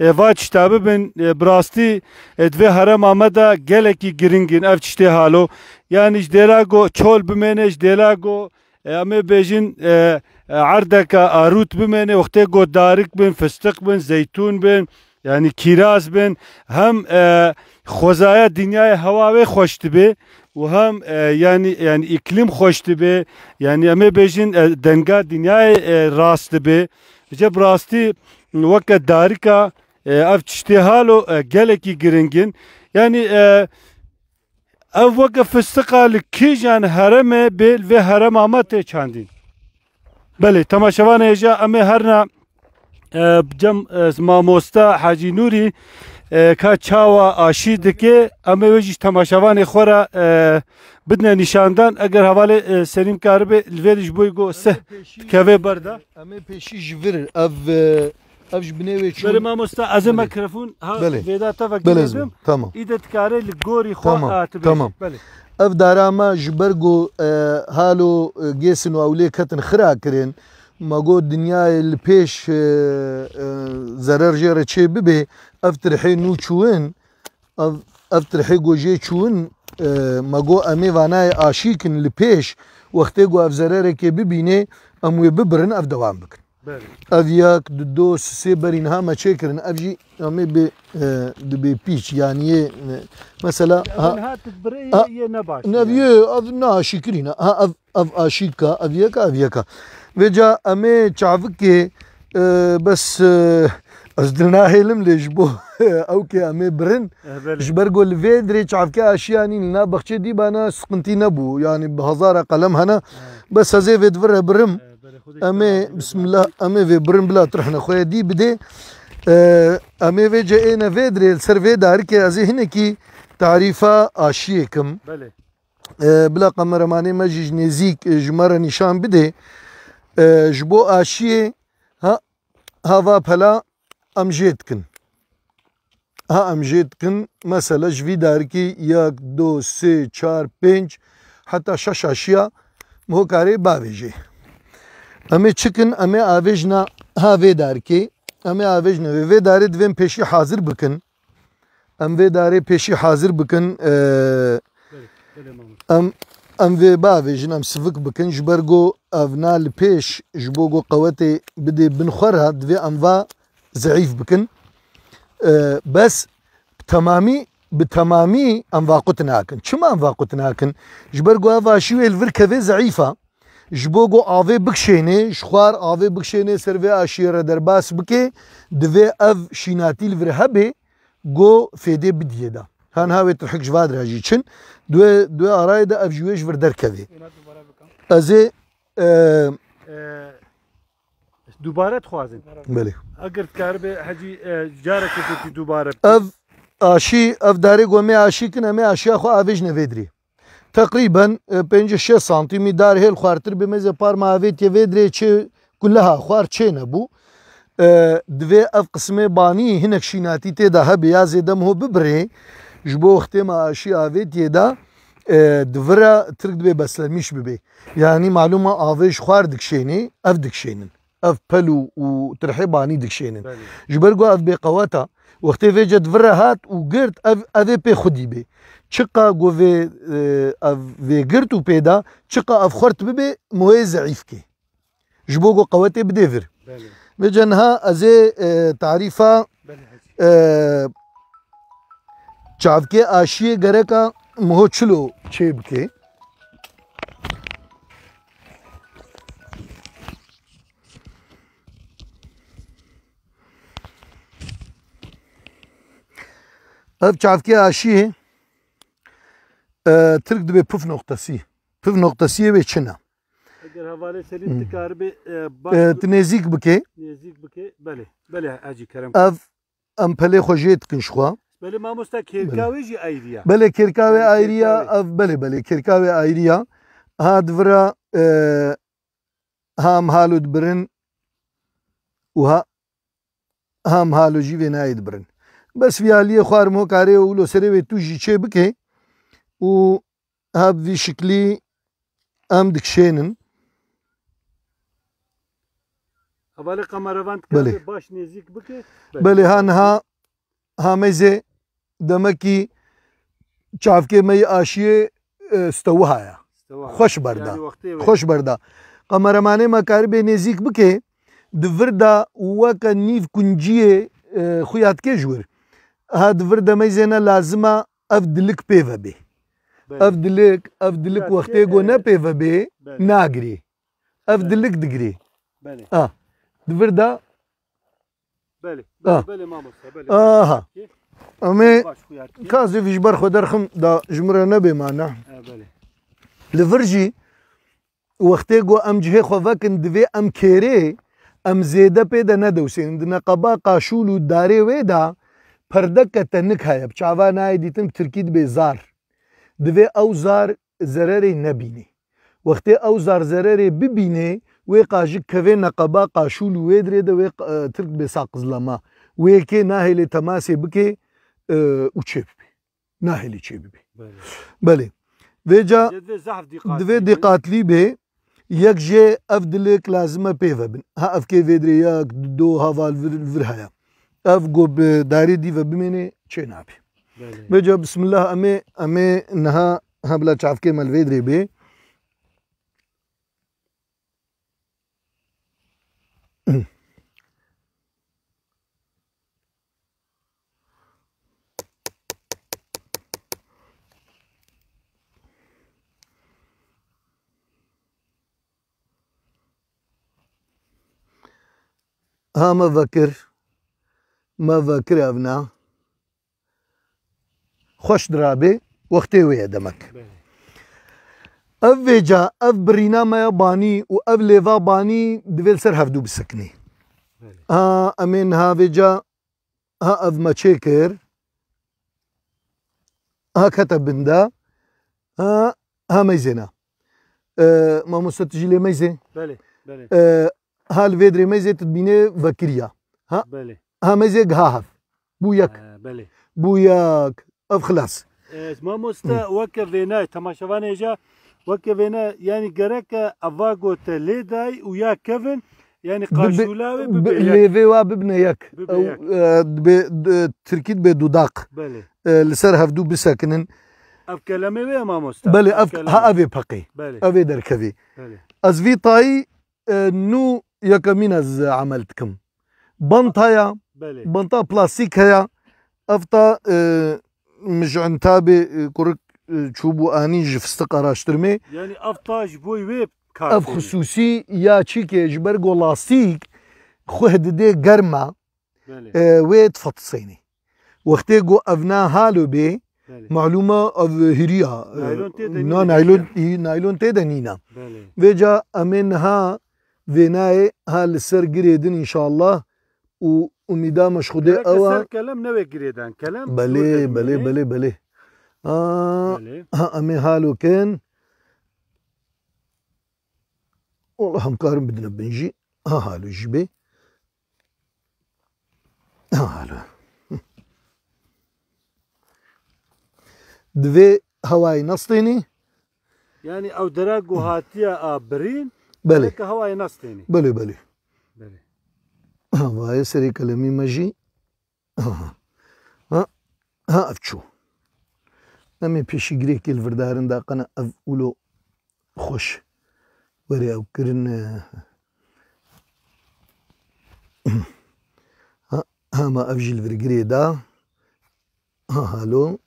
و چتابه بن brasti دوی حرم آمده da گرینگین اف چته حالو یعنی دیلا گو چول بمینه دیلا گو امه بیجین عردک آروت بمینه وقتی گو دارک بن فستق بن زیتون بن yani kiraz ben hem e, xozaya dünyaya hava ve hoş dibi u hem e, yani yani iklim hoş dibi yani eme bejin e, denga dünyaya e, rast dibi. Ceb rasti vakit darika ev ee, çiştihalo e, geleki giringin yani ev vaka fıstıkalı kijan hareme bel ve harem amate çandin. Beli tamaşavan eja ame herna e, cem e, mamosta Hacı Nuri ka çawa aşi dike ame ve jiş tamaşavan xora bidne nişandan eğer havale Selim Karbe lveriş boygo se kave barda ame peşi jvir Av افش بنوي شو بل ما مستا از ميكروفون ها ليدا تفك بلزم تمام اذا تكاري لغوري خو هاتب تمام بله اف داراما جبرگو هالو گیسن و اولی کتن خرا کرن البيش دنیای لپیش زرر جره چه ببه اف ترحی نو چون اف جي تشوين جه چون مگو امی وانای آشیکن لپیش وقتی گو اف زرره که ببینه اموی ببرن اف دوام بکن أذياك دو سه برین ها ما چه کرن افجی امی به دبی پیچ یعنی مثلا ها یه نباش نبیه اف نه شکرینه ها اف اف آشیکا اویاکا اویاکا و جا امی چاوکه بس از دلنا هلم ليش بو او كي امي برن جبر قول في دري تعرف كي اشياني لنا بخشي دي بانا سقنتي نبو يعني بهزاره قلم هنا بس هزي في دفر برم Amê bismillah amê vê birin bila trihna xwe dî bidê امې وی جې ان وی درې سروې دار کې از هنه کې تعریفه آشیه کوم بله بلا قمرمانه مجیج نزیک جمر نشان بده جبو آشیه ها هوا پلا امجید کن ها امجید کن مثلا جوی دار کې یک دو سه چار پنج حتی شش آشیه مو کاری باویجه Ame çıkın, ame avejna have der ki, ame avejna ve ve dare peşi hazır bıkın. Am ve peşi hazır bıkın. E, am am ve avijna am sıvık bıkın. Jbergo avnal peş, jbogo kavate bide bin khorha dve am va zayıf bıkın. E, bas tamami بتمامي أنفاقتنا أكن شما أنفاقتنا أكن جبر جوا شوي الفركة ذي ضعيفة ji bo got avê bikşêne ji xwar avê bikşêne ser vê aşiye re derbas bike divê ev şînatî li vir hebe got fêdê bidiye da han havê tirhik ji va dirajî çin duê duê arayê de ev ji wê ji vir derkevê ez ê دوباره خوازن بله اگر کار به حجی جارک تو دوباره اف آشی اف داری گومی آشی کنه می آشی خو آویج نویدری تقریبا 5-6 سانتیمی در هل خوارتر بمزه پارما اویت یه ویدره چه کلها خوار چه نبو دوی اف قسمه بانی هنک شیناتی تیدا هبی یا زیدم هو ببره جبو اختیما آشی اویت یه دا دوره ترک دوی بسلمیش ببی یعنی معلومه آویش خوار دکشینی اف دکشینن اف پلو و ترحی بانی دکشینن جبرگو اف بی قواتا وقتی ویجد وره هات و گرد اف, اف پی خودی بی چقا گو وی گرتو پیدا چقا چھکا افخر موی ضعیف کی جبو گو بده ور بی جنها از تعریفا چاوکے آشیے گره کا مہو چلو چیب کے اب چاوکے آشی ہے Türk dibe puf noktası. Puf noktası ve Çin'e. اگر حواله سرین تکار به نزیک بکه نزیک بکه بله بله اجی کرم اف ام پله خوجیت کنش خوا بله ما مستا کرکاوی جی ایریا بله کرکاوی ایریا اف بله بله کرکاوی ایریا هاد ورا هم حالود برن و ها هم حالو جی وناید برن بس ویالی خوار مو کاری اولو سره و تو جی چه بکه و هاب ذي شكلي ام دكشينن اولی قمروان بله باش نزیک بکه بله هان ها همه زه دمکی چافکه می آشیه اه، استوه آیا خوش بردا خوش بردا قمرمانه مکاری به نزیک بکه دوردا وک نیف کنجیه اه، خویات که جور ها دوردا می زنه لازمه اف دلک Evdelik, evdelik vakti gona PVB nagri. Evdelik digri. Beli. Ah. Dvir da. Beli. Beli mamosta. Beli. Aha. Ame kazi vijbar khodarxim da jmura nabe mana. Beli. Livirji وختي گو ام جهه خو وکن دوی ام کیره ام زیده پیدا نه دوسین د نقبا قاشول و داره وې دا پرده کتنک هایب چاوا نه دیتم ترکید به زار دوی او زار ضرری نبینه وقتی او زار ضرری ببینه وی قاجی کوی نقبا قاشول وی درې د وی ترک به ساقز لما وی کې ناهله تماس بکې او چپ ناهله چپ بله بله وجا دوی د قاتلی به یک جه افدلک لازمه پیو بن ها اف کې ویدری یک دو هوال ورهایا اف ګوب داری دی وبمنه چه نه بے جو بسم اللہ ہم نہا ہاں بلا چاف کے ملوید بے ہاں مذکر مذکر ابنا خوش درابێ وەختێ وەیە دەمەک ئەف وێجا ئەف برینامەیە بانی و اف لێڤ بانی دوێت سر هفدو بسکنی ها ها هاوێجا ها اف مەچێ کرد ها کەتە بندە ها هەمەیزێنا مامۆسە تژی لێ مەیزێ ها وێدرێ مەیزێ تبینێ بەکریا ها مەزێک هاهف بوو یەک بو یەک اف خلاص إيه، ما مستا وكر فينا تما شفانا جا وكر فينا يعني جرك افاغو تليداي ويا كيفن يعني قاشولا ليفي واببنا ياك آه، تركيد بدوداق بلي آه، لسر هفدو بساكنن اف كلامي بي ما مستا بلي اف ها ابي بقي بلي ابي دركفي بلي از في طاي آه، نو يا مين از عملتكم بنطايا بنطا بلاستيك هيا افتا مشعن تابي كرك çubu anij fıstık araştırma. Yani aftaj boy ve kar. Ev hususi ya çike jber golastik خهد دي قرمة ويت فطسيني واختيقو أفنا هالو بي معلومة هريا نايلون نايلون تيدنينا وجا أمنها فيناي هالسر قريدن إن شاء الله و امیدا مشخوده او کلم نوې ګریدان کلم بله بله بله بلې اه امي حالو كان والله مقارن بدنا بنجي ها حالو جبي ها حالو دوی هوای نصتيني يعني او دراجو هاتيا برين بلي هواي نصتيني بلي بلي vajseri kalemi maji, ha avçu. Em ê pêşî girêkê li virdarên daqana ev ûlo xweş. Werê ew kirin hema ev jî li vir girê da. Ha halo.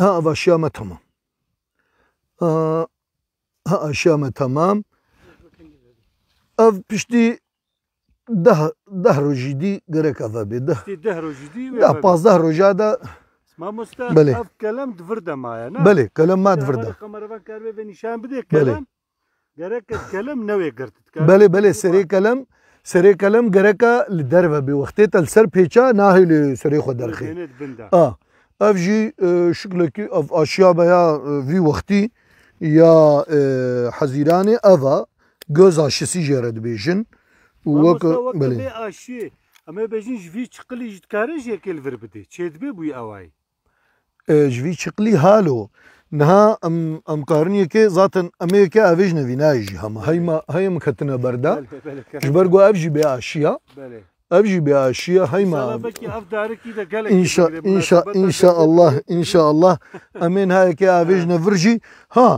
ها اشياء ما تمام ها اشياء ما تمام Ev piştî deh deh rojî dî gerek ev be deh. Piştî deh rojî dî Ya pazdeh roja da Mamosta Belê. ev kelem divir de maye ne? Belê, kelem ma divir de. Kamerava kerve ve nişan bide kelem. Gerek kelem nevê girtit. Belê belê serê kelem سرې قلم ګرکه لدر و به وخت ته سر پیچا نه له سرې خو درخه اه اف جی شکل کی اف اشیا بیا وی وختي یا حزیران اوا göz aşısı jared bejin. Vak belê. aşı. Ama bejin jvi çıkılı jitkare jekel verbidi. Çedbe bu avay. E, jvi çıkılı halo. Naha am am karniye ki zaten Amerika avij nevinaj ham. Hayma hayma katına berda. Jbergo avji be aşiya. Bele. ابجي باشيا هاي ما ان شاء ان شاء İnşa شاء الله ان شاء الله امين هاي كي افيج نفرجي ها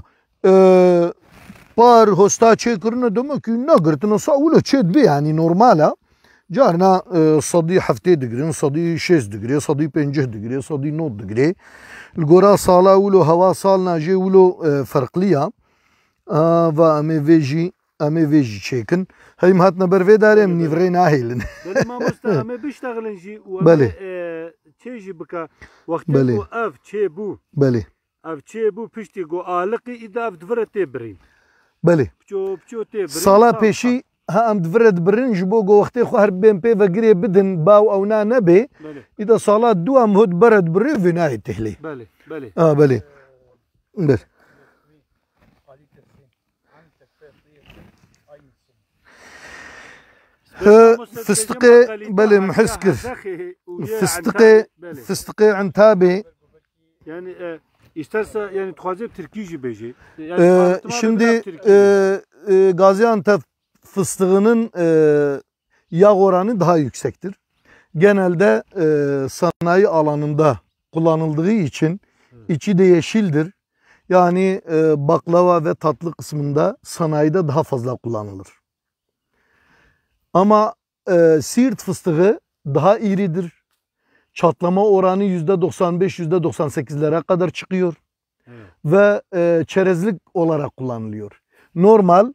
par hosta çe kırna demek ki ne gırtına sa ula çed bi yani normala. Carna e, sadi hafte digrin, sadi şez digri, sadi pencih digri, sadi nod digri. Gora sala ulo hava salna je ulo e, farklıya. Ve ame veji ame veji çekin. Hem hatna berve darem nivre nahilin. Ama musta ame biştağlın ji u ame e, çeji bika. Vakti bu av çe bu. Bale. Av çe bu pişti go alıqı ida av dvire بله سالا پیشی ها ام دفرد برنج جبو گو وقتی خو هر بیم پی و گری بدن باو او نه نبی بله ایدا سالا دو ام هد برد بری و نه تحلی بله بله آه بله بله فستقي بلي محسكر فستقي فستقي عنتابي يعني İsterse yani tuhacep Türkiye jibeji. Yani ee, şimdi e, e, Gaziantep fıstığının e, yağ oranı daha yüksektir. Genelde e, sanayi alanında kullanıldığı için evet. içi de yeşildir. Yani e, baklava ve tatlı kısmında sanayide daha fazla kullanılır. Ama e, Siirt fıstığı daha iridir çatlama oranı %95-%98'lere kadar çıkıyor. Evet. Ve e, çerezlik olarak kullanılıyor. Normal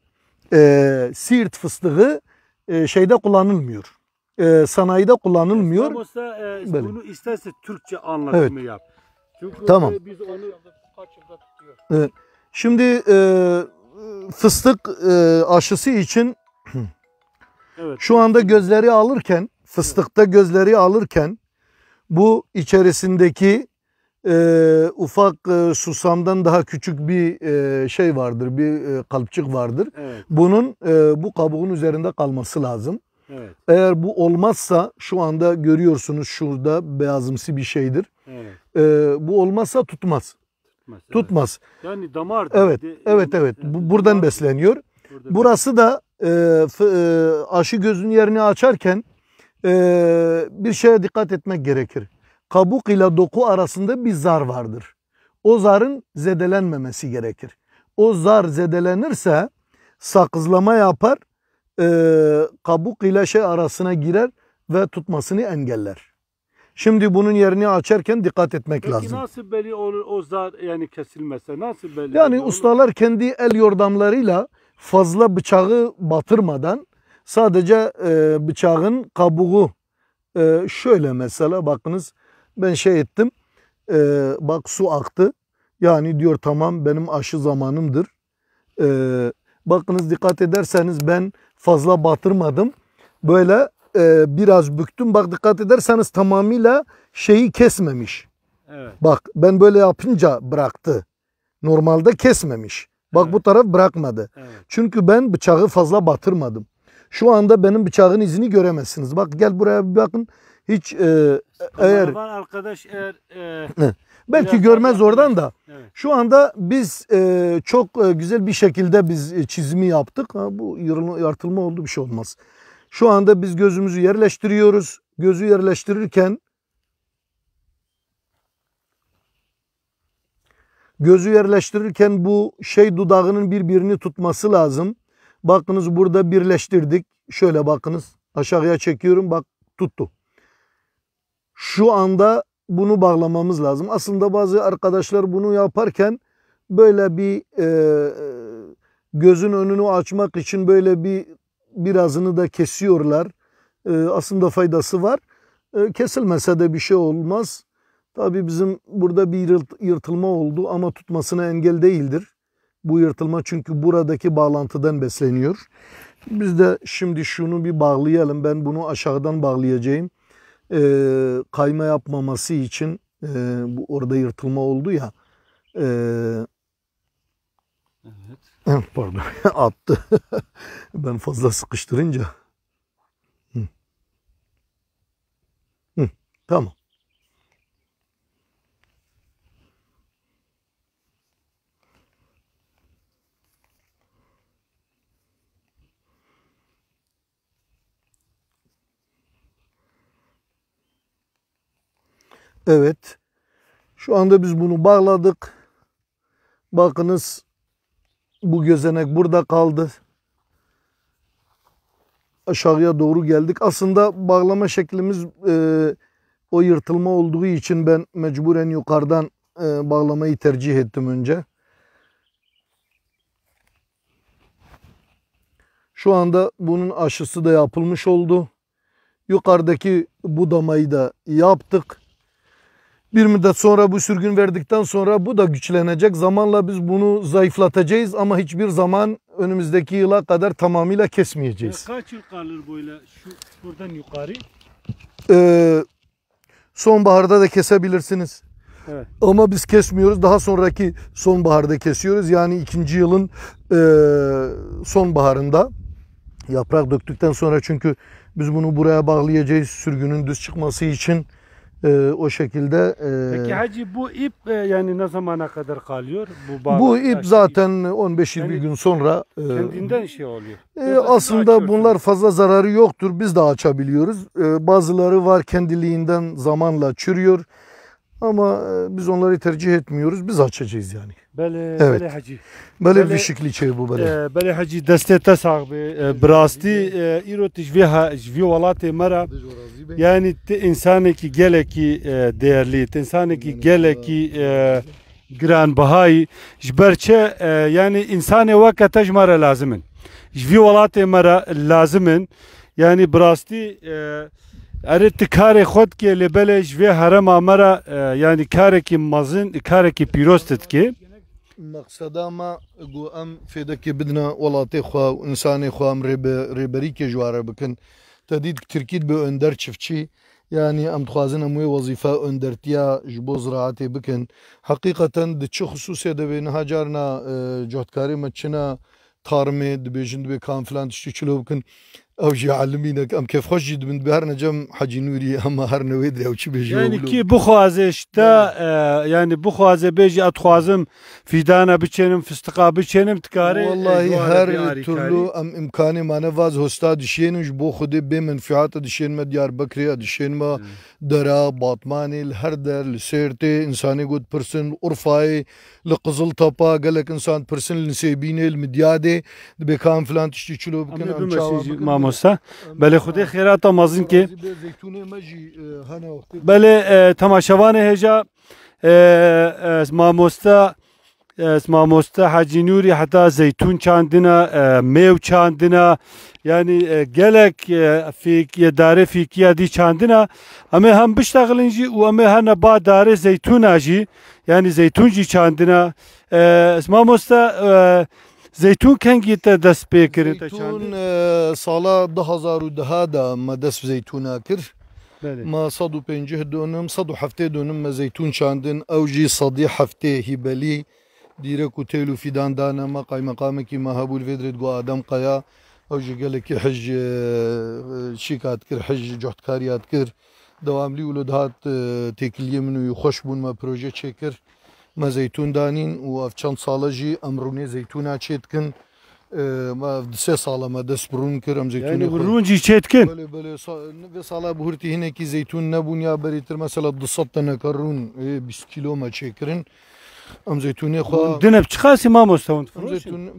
e, Siirt fıstığı e, şeyde kullanılmıyor. E, sanayide kullanılmıyor. Esnaf e, işte bunu isterse Türkçe anlatımı evet. yap. Çünkü tamam. E, biz onu kaç yılda tutuyor. Evet. Şimdi e, fıstık e, aşısı için evet. şu anda gözleri alırken fıstıkta gözleri alırken bu içerisindeki e, ufak e, susamdan daha küçük bir e, şey vardır, bir e, kalpçık vardır. Evet. Bunun e, bu kabuğun üzerinde kalması lazım. Evet. Eğer bu olmazsa şu anda görüyorsunuz şurada beyazımsı bir şeydir. Evet. E, bu olmazsa tutmaz. Tutmaz. Evet. Yani damar. Evet, de, evet, evet. Yani, Buradan damar besleniyor. Burada Burası da e, f, e, aşı gözün yerini açarken e, bir şeye dikkat etmek gerekir. Kabuk ile doku arasında bir zar vardır. O zarın zedelenmemesi gerekir. O zar zedelenirse sakızlama yapar, e, kabuk ile şey arasına girer ve tutmasını engeller. Şimdi bunun yerini açarken dikkat etmek Peki lazım. nasıl belli olur o zar yani kesilmese nasıl belli? Yani olur? ustalar kendi el yordamlarıyla fazla bıçağı batırmadan Sadece e, bıçağın kabuğu e, şöyle mesela bakınız ben şey ettim e, bak su aktı. Yani diyor tamam benim aşı zamanımdır. E, bakınız dikkat ederseniz ben fazla batırmadım. Böyle e, biraz büktüm. Bak dikkat ederseniz tamamıyla şeyi kesmemiş. Evet. Bak ben böyle yapınca bıraktı. Normalde kesmemiş. Bak evet. bu taraf bırakmadı. Evet. Çünkü ben bıçağı fazla batırmadım. Şu anda benim bıçağın izini göremezsiniz. Bak gel buraya bir bakın. Hiç e, eğer arkadaş eğer e, belki görmez oradan da. Evet. Şu anda biz e, çok e, güzel bir şekilde biz e, çizimi yaptık. Ha, bu yırtılma oldu bir şey olmaz. Şu anda biz gözümüzü yerleştiriyoruz. Gözü yerleştirirken gözü yerleştirirken bu şey dudağının birbirini tutması lazım. Bakınız burada birleştirdik. Şöyle bakınız aşağıya çekiyorum bak tuttu. Şu anda bunu bağlamamız lazım. Aslında bazı arkadaşlar bunu yaparken böyle bir e, gözün önünü açmak için böyle bir birazını da kesiyorlar. E, aslında faydası var. E, kesilmese de bir şey olmaz. Tabii bizim burada bir yırtılma oldu ama tutmasına engel değildir. Bu yırtılma çünkü buradaki bağlantıdan besleniyor. Biz de şimdi şunu bir bağlayalım. Ben bunu aşağıdan bağlayacağım. E, kayma yapmaması için e, bu orada yırtılma oldu ya. E, evet. Pardon attı. ben fazla sıkıştırınca. Hı. Hı, tamam. Evet. Şu anda biz bunu bağladık. Bakınız bu gözenek burada kaldı. Aşağıya doğru geldik. Aslında bağlama şeklimiz e, o yırtılma olduğu için ben mecburen yukarıdan e, bağlamayı tercih ettim önce. Şu anda bunun aşısı da yapılmış oldu. Yukarıdaki budamayı da yaptık. Bir müddet sonra bu sürgün verdikten sonra bu da güçlenecek. Zamanla biz bunu zayıflatacağız ama hiçbir zaman önümüzdeki yıla kadar tamamıyla kesmeyeceğiz. kaç yıl kalır böyle şu, şuradan yukarı? Ee, sonbaharda da kesebilirsiniz. Evet. Ama biz kesmiyoruz. Daha sonraki sonbaharda kesiyoruz. Yani ikinci yılın e, sonbaharında yaprak döktükten sonra çünkü biz bunu buraya bağlayacağız sürgünün düz çıkması için e, o şekilde. E, Peki hacı bu ip e, yani ne zamana kadar kalıyor? Bu, bağlı, bu ip zaten 15-20 yani, gün sonra. E, kendinden şey oluyor. E, aslında bunlar fazla zararı yoktur. Biz de açabiliyoruz. E, bazıları var kendiliğinden zamanla çürüyor. Ama e, biz onları tercih etmiyoruz. Biz açacağız yani. Böyle evet. böyle hacı. Böyle, böyle bir şekli bu böyle. E, böyle hacı destete sahibi e, brasti e, irotiş ve ve valate mara. Yani te insane ki gele ki değerli, te insane ki gele ki gran bahai jberçe yani insane vakata jmara lazımın Jvi valate mara lazımın Yani brasti e, ارت کار خود که لبلش و حرم آمرا یعنی کار که مزن کار که پیروستت که مقصدا ما گو ام فیده که بدنا ولاتی خواه و انسانی خواه ام ریبری که جواره بکن تدید ترکید به اندر چفچی یعنی ام تخوازن اموی وظیفه اندرتیا جبو زراعتی بکن حقیقتا د چه خصوصی ده به نها جارنا جهدکاری مچنا تارمه دبیجند به کانفلان تشتی چلو بکن ئەوژ عالمینەکە ئەم کەفخۆشی من بارنە جەم حەجی نووری ئەمە هەر نەوەی دێ چی بێژ ینیکی بخوازێشتا ینی بخوازە بێژی ئەتخوازم فیدانە بچێنم فستقا بچێنم تکارێ وڵی هەر تلو ئەم ئیمکانێمانە واز هۆستا دشێنش بۆ خودێ بێ منفیاتە دشێنمە دیار بکریا دشێنمە دەرا باتمانی هەر دەر لە سێرتێ ئینسانی گوت پرسن ئورفاایی لە قزل تەپا گەلک ئینسان پرسن لە سێبینێ مدیادێ دبێ کام فلان تشتی چلو بکەن مامە موسا بله خود خیرات مازن که بله تماشاوان هجا ماموستا ماموستا حاجی نوری حتی زیتون چاندنا میو چاندنا yani e, gelek e, fikiye dare ya di çandına ama hem biştağılınci u ama hana ba dare zeytun aji yani zeytunci çandına e, mamosta e, زەتون کەنگیتە دەست پێ کرد ساڵە 2010دا مە دەست زەتونە کرد ما 150 دونم 1970 دونم مە زەتون چاندن ئەوژی سەدی هەفتێ هیبەلی دیرەک و تێل و فیداندانەمە قایمەقامێکی مەهەبول وێدرێت گو ئادەم قەیا ئەو ژگەلێکی حەژ چی کات کرد حەژ جۆحتکاریات کرد دەواملی و لە دەهات تێکلیە من و خۆش بوون مە پرۆژە چێ کرد مەزەیتون دانین و ئەف چەند ساڵەژی ئەمڕونێ زەیتونا چێتکن سێ ساڵەمە دەست بڕون کرد ئەم زەیتونی ڕونجی چێتکن ساڵا بهورتی هینێکی زەیتون نەبوون یا بەریتر مەسەلە دسە تەنەکە ڕوون 20 کیلۆمە چێکردن. ئەم زەتونێ خۆ دنە بچخاسی مامۆستەون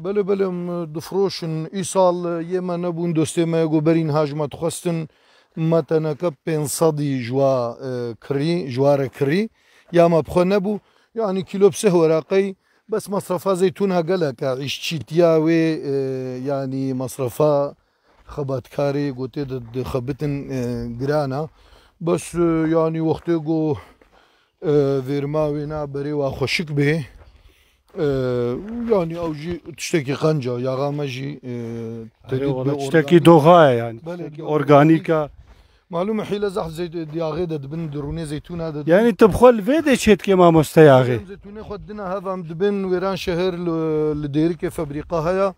بەلێ بەلێم دفرۆشن ئی ساڵ ئێمە نەبوون دۆستێمە گۆبەرین هاژمەت خوستن مەتەنەکە 500 ژوا کڕی ژوارە کڕی یامە بخۆ نەبوو يعني كيلو بسه ورقي بس مصرفها زيتونها قلك عشتياوي يعني مصرفها خبات كاري قلت خبتن جرانا بس يعني وقت جو فيرماوينا بري وخشك به يعني او جي تشتكي قنجه يا غامجي تشتكي دوغايه يعني اورجانيكا معلومه حيله زح زيت دياغي د دبن دروني زيتون هذا يعني تبخل في دي شيت كيما مستياغي زيتوني خدنا هذا مدبن ويران شهر لدير كيف افريقيا هيا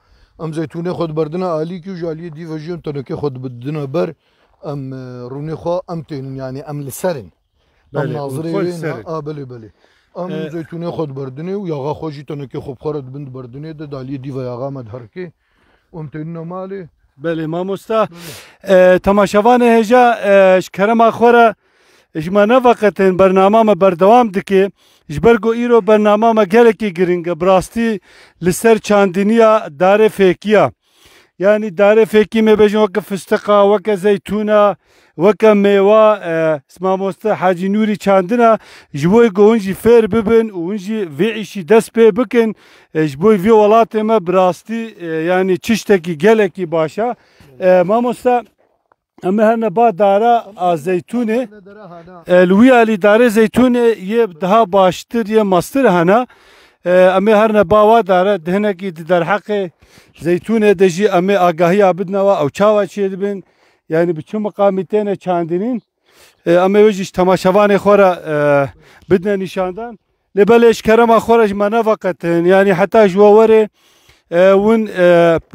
ام زيتوني خد بردنا الي كي جالي دي فجيون تنكي خد بدنا بر ام روني خو ام تين يعني ام لسرن ام ناظرين اه بلي بلي ام زيتوني خد بردني وياغا خوجي تنكي خب خرد بند بردني ده دالي دي وياغا مدهركي ام تين مالي بله ما مستا تماشاوان هجا شکرما خورا جما نه وقت برنامه ما بردوام دکی جبرگو ایرو برنامه ما گلکی گرینگ براستی لسر چاندینیا دار فیکیا Yani dare feki mebejin vaka fıstıka, vaka zeytuna, vaka meyva, e, isma mosta haci nuri çandına, jiboy ko unji fer bibin, unji ve işi despe bikin, e, jiboy vi valatime brasti, e, yani çişteki geleki başa. Mamosta, اما هنا با دارا زيتونه الويا اللي دارا زيتونه يبدها باشتر يا ماستر هنا امه هر نه باوا داره دهنه کی در حق زیتونه دجی امه آگاهی بدنا و او چاوا چی دبن یعنی به چه مقامی تنه چاندینین امه وجش تماشاوان خورا بدنا نشاندن لبلش کرما خورج ما نفقت یعنی حتی جووره ون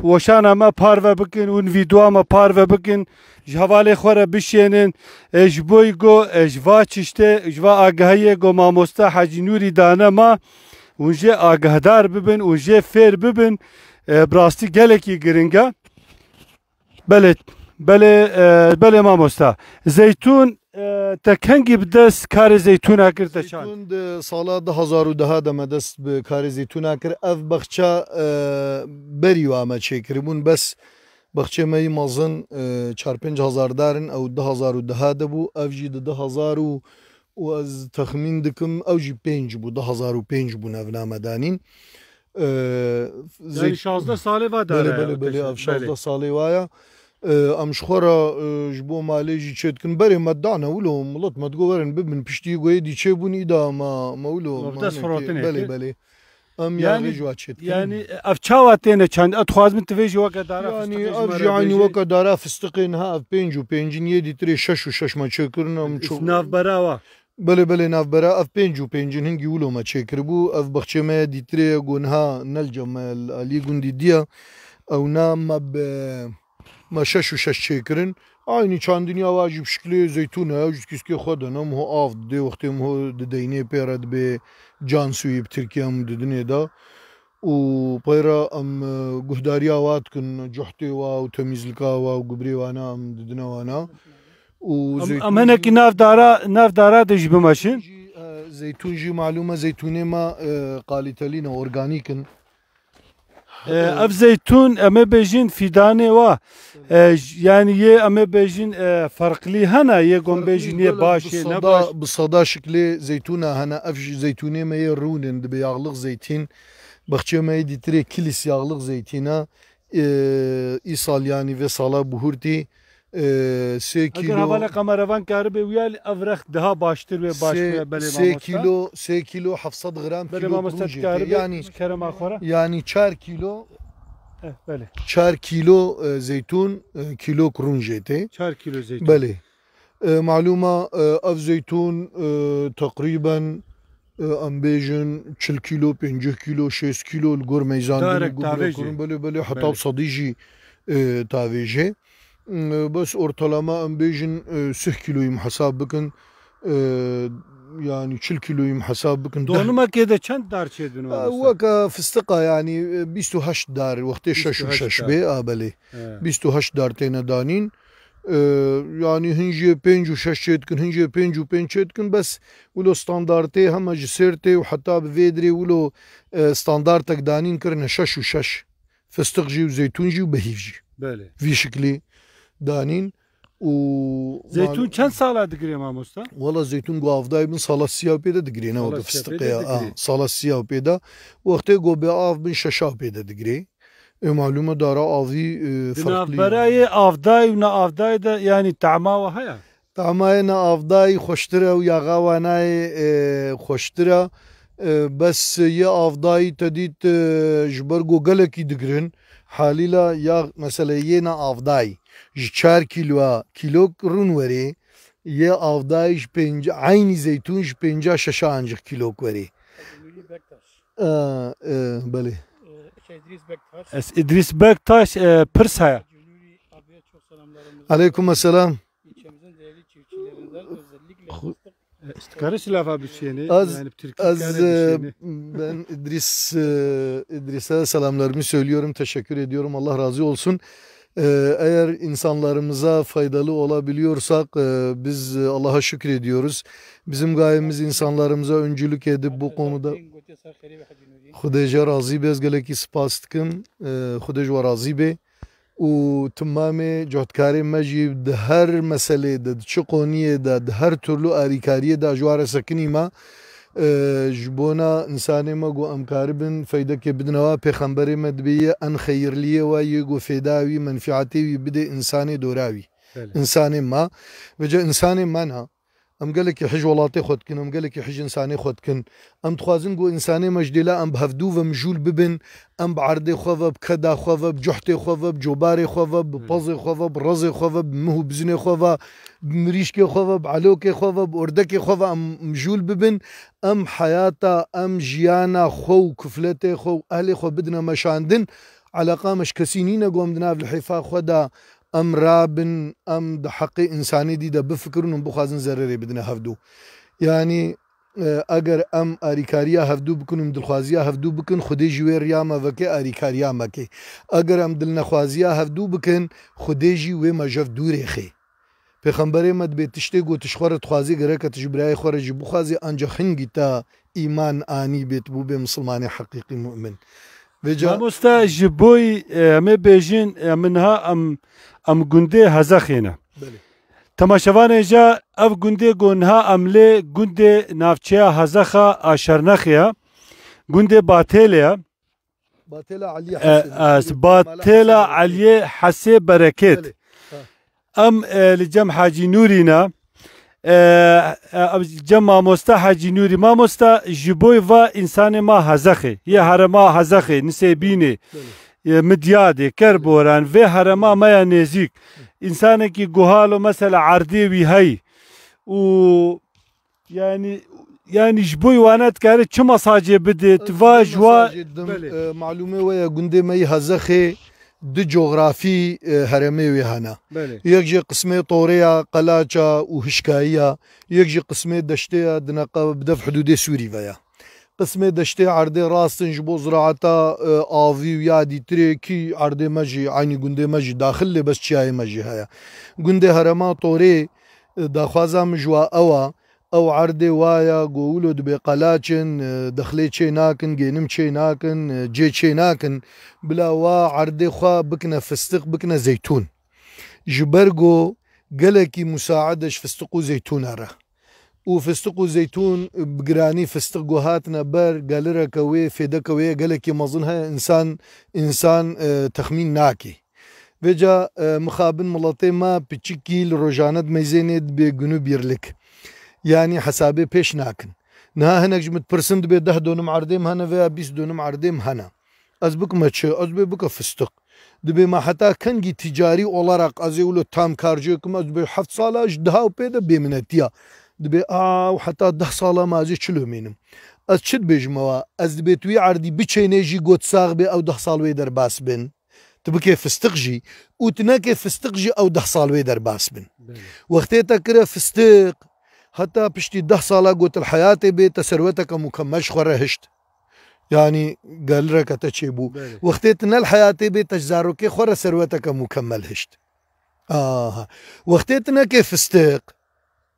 وشان ما پارو بکن ون ویدیو ما پارو بکن جوال خوره بشینن اجبوی گو اجوا چشته اجوا آگهی گو ماموستا حجی نوری دانه ما اونجه آگهدار ببن اونجه فیر ببن براستی گلکی گرنگا بله بله بله مامۆستا زەتون تەکەنگی بدەست کاری زەتونا کردە ساڵا دهها دەمەدەست بە کاری زەتونا کرد ئەف بەخچە بەری وامە چێکردبوون بەس بەخچێمەی مەزن 4 5 هزاردارن ئەو 2010 دەبوو ئەفجی 2000 و و ez texmîn dikim ew jî pênc bû du hezar û pênc bû navnamedanîn salê ev salê waye em ji xwara ji bo malê jî çêdikin berê me dane wilo milat me digo werin bibin piştî goyê dîçê bûn îda me me wilo belê belê ام يعني جواتشت يعني اف تشاوا تينا كان اتخواز من تفيجي وكا دارا يعني اف يعني وكا دارا فستقين ها اف بينجو بينجين يدي تري شش وشش ما تشكرنا ام تشوف ناف براوا Bele bele navbera ev pênc û pêncin hingî wilo me çêkiribû ev bixçe me dîtirê gunha nelca me alî gundî diya ewna me be me şeş û şeş çêkirin aynî çandiniya wa jî pişkilê zeytûn ew ji kîskê xwe denem ho av didê wextê min ho di deynê pê re dibe Cansûyê bi Tirkiye min didinê da û peyra em guhdariya wa dikin cuhtê wa û temîzlika wa û gubrê wana em didine wana. اما نکی ناف دارا ناف دارا aşın. Zeytun زیتون جی معلومه زیتونه ما قالیتلین اورگانیکن ev zeytun eme bejin fidane va, yani ye eme bejin farklı hana ye gon bejin ye başı. ne baş bu sada zeytuna hana ev zeytune me ye runen de yağlık zeytin bahçe me ditire kilis yağlık zeytina isal yani ve sala buhurti سه کیلو اگر حواله قمروان کار به ویل افرخ ده باشتر و باشتر بله سه کیلو سه کیلو 700 گرم کیلو بروجی یعنی کرم اخوره یعنی 4 کیلو بله 4 کیلو زیتون کیلو کرونجته 4 کیلو زیتون بله معلومه اف زیتون تقریبا ام بیژن 40 کیلو 50 کیلو 6 کیلو الگور میزان بله بله حتی صدیجی تاویجه Bas ortalama em bêjin süh kiloyum hesab bikin yani 40 kiloyum hesab bikin. Donumakê de çend dar çêdin şey Vaka fıstık'a yani 28 dar wextê şeş û şeş bê 28 dar tene danin. yani hincê 5 û şeş çê dikin hincê pênc û pênc çê dikin bes wilo standartê hema ji sêrtê û heta bi vêdirê wilo standartek danîn kirine şeş دانین و زيتون كم ساله دقري ما مستا والله زيتون قافدا ابن صلاة سيا بيدا دقري نو في استقيا اه صلاة سيا بيدا وقتي قو بآف بن ششا بيدا دقري معلومه داره آفی فرقلی برای آفدای و نه آفدای ده یعنی تعما و هیا تعما نه آفدای خوشتره و یاغا و نه خوشتره بس یه آفدای تدید جبر گوگل کی دگرن حالیلا یا مثلا یه نه آفدای ji çar kilo kilok rûn werê yê avdayî ji pênc aynî zeytûn ji penca şeşa ancik kilok werê ee, e, belê Ez ee, şey, İdris Bektaş e, Pırs haya. Aleyküm selam. İlçemizin değerli çiftçilerinden özellikle e, İstikarı şey Az, yani az şey ben İdris İdris'e selamlarımı söylüyorum. Teşekkür ediyorum. Allah razı olsun. Ee, eğer insanlarımıza faydalı olabiliyorsak e, biz e, Allah'a şükrediyoruz. Bizim gayemiz insanlarımıza öncülük edip bu konuda Hudece razı bez geleki spastkim e, Hudece ve razı be O tamamı cühdkari mecib her meselede, çiqoniye de, her türlü erikariye de acıvara sakinima. ji bona insanê me got em karibin feydekê bidinawa pêxemberê me dibêye en xeyirliye we yê got fêda wî menfiatê wî bidê insanê dorawî insanê ma bice insanê men ha ام قال لك يحج ولاطي خد كن ام قال لك يحج انسان خد كن ام تخازن قو انساني مجدي لا ام بهفدو ومجول ببن ام بعردي خوفا بكدا خوفا بجحتي خوفا بجوباري خوفا ببازي خوفا برزي خوفا بمهو بزني خوفا بمريشكي خوفا بعلوكي خوفا باردكي خوفا ام مجول ببن ام حياتا ام جيانا خو كفلتي خو اهلي خو بدنا مشاندن علاقه مش كسينين قوم دنا في الحفا خدا ام رابن ام د حق انسانی دی د بفکرون بخوازن ضرری بدنه هفدو یعنی اگر ام آریکاریا هفدو بکنم دلخوازیا هفدو بکن خودی جوی ریاما وکه آریکاریا مکه اگر ام دلنخوازیا هفدو بکن خودی جوی مجف دوره خی پیغمبر مد به تشته گو تشخور تخوازی گره که تجبرای خور جبو خوازی انجا خنگی تا ایمان آنی بیت بو به مسلمان حقیقی مؤمن مامۆستا ji بۆی ئەمێ بێژین منها ئەم ئەم گوندێ هەزەخێنە تەماشەوانێژە ئەف گوندێ گۆنها ئەملێ گوندێ ناوچەیە هەزەخە ئاشەرنەخەیە گوندێ باتێلەیە باتێلە علیێ حەسێ بەرەکێت ئەم لجەم حاجی نورینە جا مامۆستا حەجی نووری مامۆستا ji بۆی va însanê ma hezexê yê herema hezexê nisêbînê midyadê ker boran vê herema me ya nêzik însanekî guhal û mesela erdê wî hey û yani yani ji bo wanet kare çima sacê bidê tiva ji wa malûmê we ya gundê me yî hezexê د جغرافي هرمي وهنا يكجي قسمه طوريه قلاچا وهشكايه يكجي قسمه دشتيه دنقه بدف حدود سوري فيا قسمه دشتي عرضي راستنج بو زراعتا آوي ويا دي تري كي عرضي مجي عيني گنده مجي داخل لي بس چاي مجي هيا گنده هرما طوري دا خوازم جوا اوا ئەو عردێ وایە گۆولت بێ قەلاچن دەخلێ چێ ناکن گێنم چێ ناکن جێ چێ ناکن بلاوا عردێخوا بکنە فستق بکنە زەتون ji ber got gelekî musaedeş fistiq û zeytûna re û fistiq û zeytûn bi giranî fistiq got hatine ber gelireke wê fêdeke wê gelekî mezin heye insan insan texmîn nakî vê ca mixabin miletê me piçikî li rojane meyzênê dibe gunû birlik. يعني حسابي بيش ناكن نها هنك جمت برسند بي ده دونم عرديم هنا فيا بيس دونم عرديم هنا از بك مچه از بي بك فستق دبي ما حتى كنجي تجاري olarak از يولو تام كارجيكم از بي حفت سالا جدها و بيدا بيمنتيا دبي آه وحتى ده سالا مازي چلو مينم از چت بجموا از دبي توي عردي بچيني جي گوت ساغ بي او ده سال وي در باس بن تبكي فستق جي وتناكي فستق جي او ده سال وي در باس بن وقتي تكره فستق حتى پشتی ده ساله گوتل حیاتێ بێ تە سەرەتەکەم و کەم مەشخۆرە هشت ینی گەلرەکەتە چێ بوو وەختێت نەل حیاتێ بێ تەجزارۆکێ خۆرە هشت وەختێت نەکێ فستق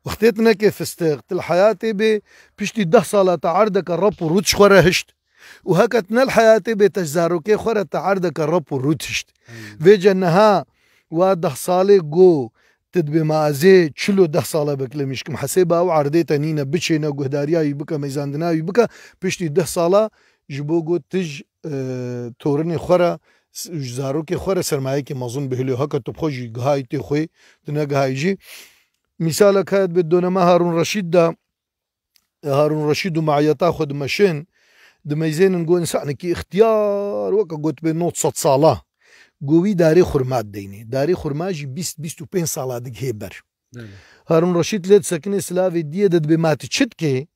وەختێت نەکێ فستق تل الحياة بي پشتی ده ساڵە تا الرب وروتش و ڕوت خۆرە هشت وهەکەت نەل حیاتێ بێ تەجزارۆکێ خۆرە تا عردەکە ڕپ و ڕوت ده تدبي مازي تشلو ده ساله بكلمش كم حسيبه او عرضيته نينا بتشينا قهداريا بك ميزاندنا بك بشتي ده ساله جبو قو تج تورني خورا زارو کې خوره سرمایه کې مزون به له حق ته خوږي غهای ته خو نه غهایږي مثال کاد به دونه هارون رشید دا هارون رشید معي تاخذ مشين د ميزين نقول انسان كي اختيار وكا قلت بنوت صد صاله Govi darê xurmat deynê. Darê xurma jî bîst bîst û pênc sala dik hêber. Harun Reşîd lê sekinê silavê diye de dibe matî çitkê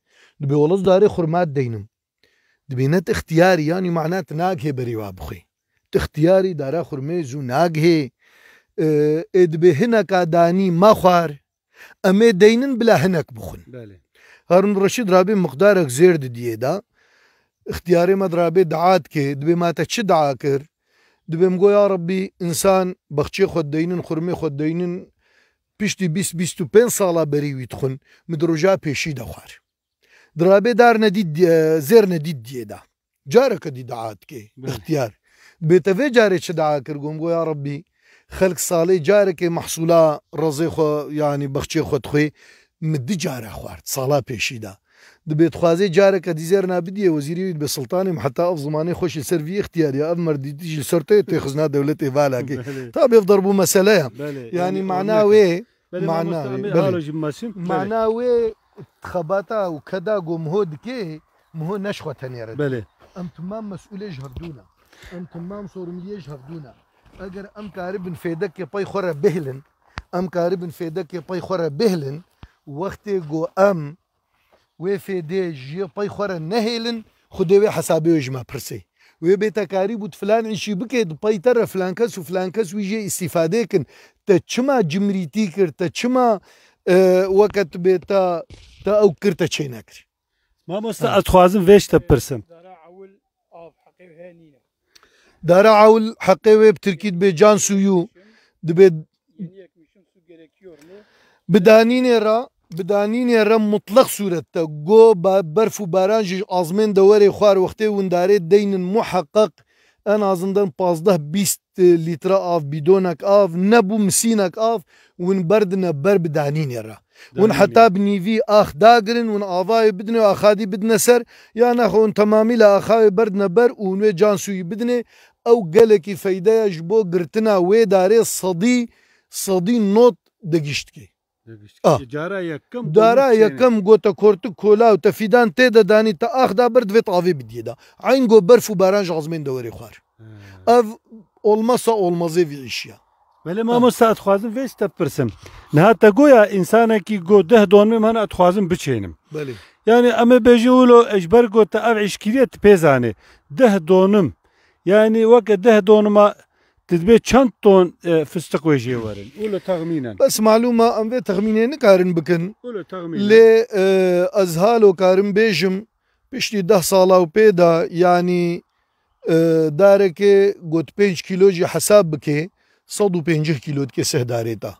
dibe olas darê xurmat deynim. Dibe net ixtiyarî yanî mana te nag hêberî wa bixê. Tixtiyarî dara xurmê zû nag hê ê dibe hineka danî maxwar em ê deynin bila hinek bixwin. Harun Reşîd rabê miqdarek zêr didiye da ixtiyarê me rabê daat kê dibe mate çi daa kir دبم گو یا ربی انسان بەخچی خۆت دەینن خورمێ خۆت دەینن پشتی 25 ساڵا بەریوی تخن مدرۆژا پێشی دەخوار درابێ دار نەدید زێر نەدید دیێدا جارەکە دیداعاتکێ بەختیار بێتەڤێ جارێک چ داکرد گۆم گۆ یا ربی خەلک ساڵی جارێکی مەحسولا ڕزێ خۆ ینی بەخچی خۆت خۆی مدی جارە خوارد ساڵا پێشیدا دبێت خوازێ جارێکە دیزێر نابدیە وەزیریت بە سلتانی محتا ئەف زمانی خۆشی سەروی اختیاریە ئەف مردیتیژی سرتێ تێ خزنا دەولێتی بالاکی تا بێف دەربوو مەسەلەیە ینی معناوێ معناوێ خەباتا و کەدا گۆمهۆ دکێ مهۆ نەشخۆ بلي بێ ئەم تمان مەسئولێژ ام تمام تمان سۆرملیێژ هەردوونە ئەگەر ئەم کاری بن فێدەکێ پای خۆرە بهلن ام کاری بن فێدەکێ پای بهلن وەختێ گۆ ام وێ فێدێ ژیە پەی خۆرە نەهێلن خودێوێ حسابێژمە پرسی وێ بێتەکاری بوو فلانیشی بکەیت پەی تەرە فلانکەس و فلانکەس ویژێ ئیسیفادێکن تە چما جمریتی کرد تە چما وەکەت بێتە تا ئەو کردە چێ نەکرد مامۆستا ئەتخوازم وێشتە پرسم دارە ئاول حەقێ وێ بترکیت بێ جان سووی و دەبێت بدانینێرا بدانینێ ڕەم مطلق سوورەتە گۆ بەرف و بارانژیش ئازمێن دەوەری خوار وەختەی وندارێ دەینن مححقق ئە نازندن 15 لیترە ئاف بیدۆنك ئاف نەبوو مسینك ئاف ون بەردنە بەر بدانینێرە ون حتا بنیوی ئاخ داگرن ون ئاوای بدنێ و ئاخادی بدنە سەر یا نەخۆن تەمامی لە ئاخاوێ بردنە بەر و نوێ جانسووی بدنێ ئەو گەلێکی فەیدەیەش بۆ گرتنا وێدارێ سەدی سەدی نۆت دەگیشتکی جارا یکم دارا یکم گوتا کورت کولا و تفیدان تی دا دانی تا آخ دا برد وی طاوی بدیه دا عین گو برف و باران جازمین دوری خوار او olmazsa olmazı bir iş ya. Belim ama saat xwazim vê stepirsim. Niha te goya insanekî go deh donmim hene dixwazim biçênim. Belê. Yani em ê bêjî wilo ejber got te ev eşkiriye tu pê zanî. Deh donim. Yani weke deh donima دەبێت چەند تۆن فستە قۆژێوەرن لە تەغمینە بەس معلومە ئەمێ تەخمینێ نکارن بکەن لێ ئەزهال و کارم بێژم پشتی ده ساڵا و پێدا ینی دارێکێ گوت 5 کیلۆژی حساب بکێ 150 کیلۆتکە سەدارێتە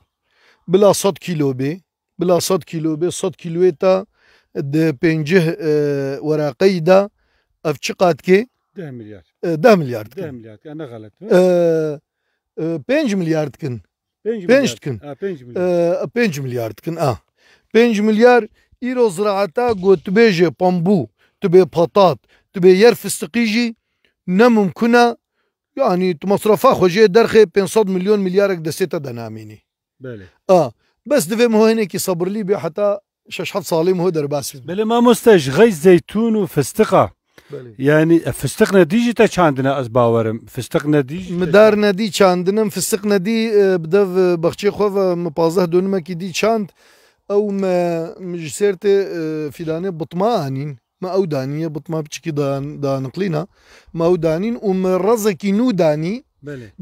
بلا 100 کیلو بێ بلا 100 کیلو بێ 100 کیلوێتە پێ وەراقەیدا ئەف چ قاتکێ 10 مليار 10 مليار 10 مليار انا غلط 5 مليار كن 5 تكن 5 مليار كن اه 5 مليار ايرو زراعتا تبيجي بامبو تبي بطاط تبي يرف استقيجي نممكنه يعني تمصرفا خوجي درخي 500 مليون مليار دسته دناميني بالي اه بس دفهم هو هنا كي صبر لي حتى شاش حد صالي هو درباس بلي ما مستج غيز زيتون وفستقه یعنی فستق نەدیژی تە چاندنە ئەس باوەرم فستق نەدیژ مدار نەدی چاندنم فستق نەدی اه، بدەv بەخچی خۆڤە مپازە دونمەکی دی چاند في داني اه، فیلانێ هنين ما ئەو دانیە بتما بچکی دانقلينا ما ئەو دانین و ڕزەکی نو داني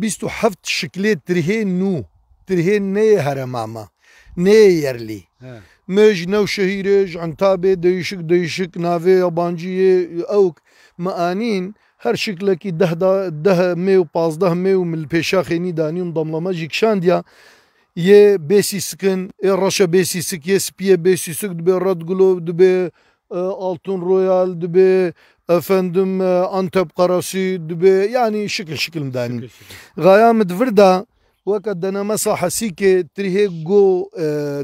بیست و هەفت شکلێت ترهێن نو ترهين ني هرماما ني يرلي یەرلی. مج Nevşehir'e, Antabe değişik değişik nave yabancıye Avuk, maanin her şıklaki dehda deh mev pazdah mev mil peşakheni daniyum damlama jikşan diye ye besi sıkın e raşa besi sık ye spiye besi sık dbe radgulov dbe e, altın royal dbe efendim e, antep karası dbe yani şıkıl şıkıl dani gayamet virda وقت وكدنا مساحة سيكي تريه جو